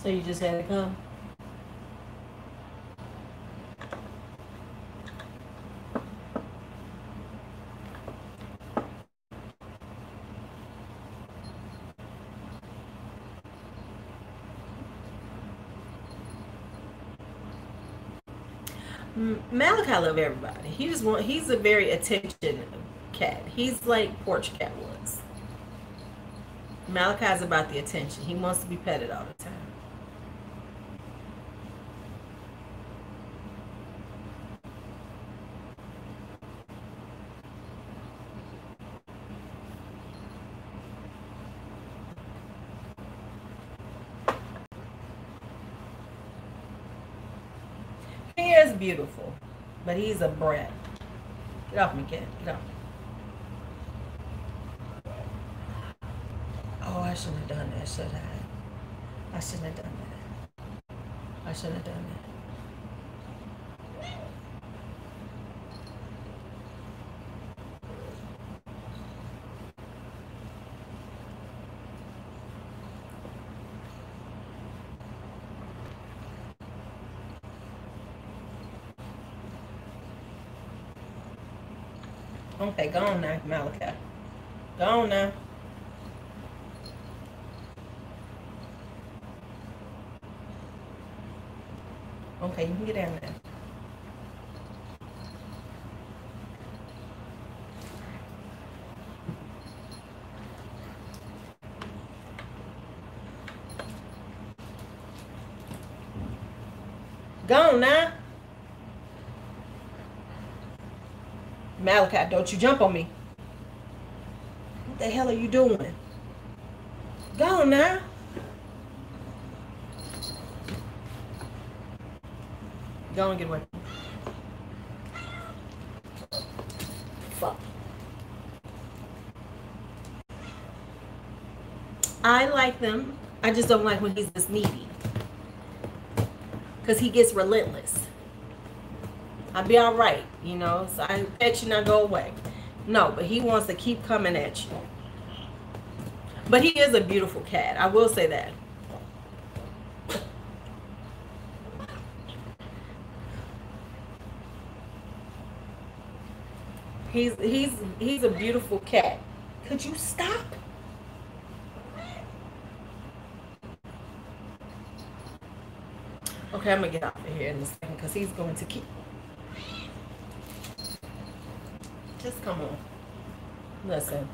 So you just had to come? Malachi love everybody. He just want he's a very attention cat. He's like Porch Cat was. Malachi's about the attention. He wants to be petted all the time. Beautiful, but he's a brat. Get off me, kid. Get off. me. Oh, I shouldn't have done that, should I? I shouldn't have done that. I shouldn't have done that. Okay, go on now, Malachi. Go on now. Okay, you can get down there. Go on now. Malachi, don't you jump on me. What the hell are you doing? Go now. Go and get away. Fuck. I like them. I just don't like when he's this needy. Because he gets relentless. I'll be all right, you know. So I bet you not go away. No, but he wants to keep coming at you. But he is a beautiful cat. I will say that. He's he's he's a beautiful cat. Could you stop? Okay, I'm gonna get out of here in a second because he's going to keep. Just come on. Listen.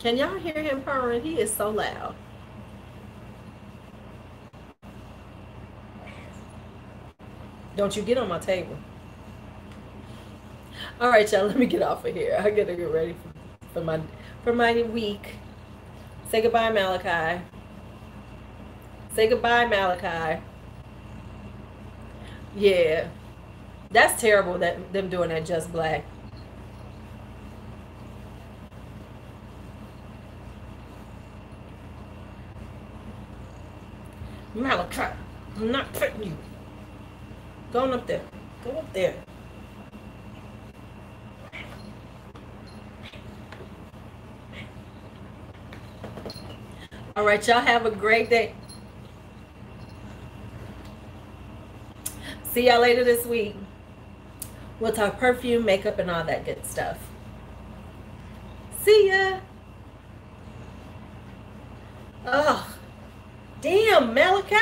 Can y'all hear him purring? He is so loud. Don't you get on my table. All right, y'all, let me get off of here. I gotta get ready for, for my for my week. Say goodbye, Malachi. Say goodbye, Malachi. Yeah. That's terrible that them doing that just black. Malachi, I'm not petting you. Go on up there. Go up there. All right, y'all have a great day. See y'all later this week. We'll talk perfume, makeup, and all that good stuff. See ya. Oh, damn, Malachi.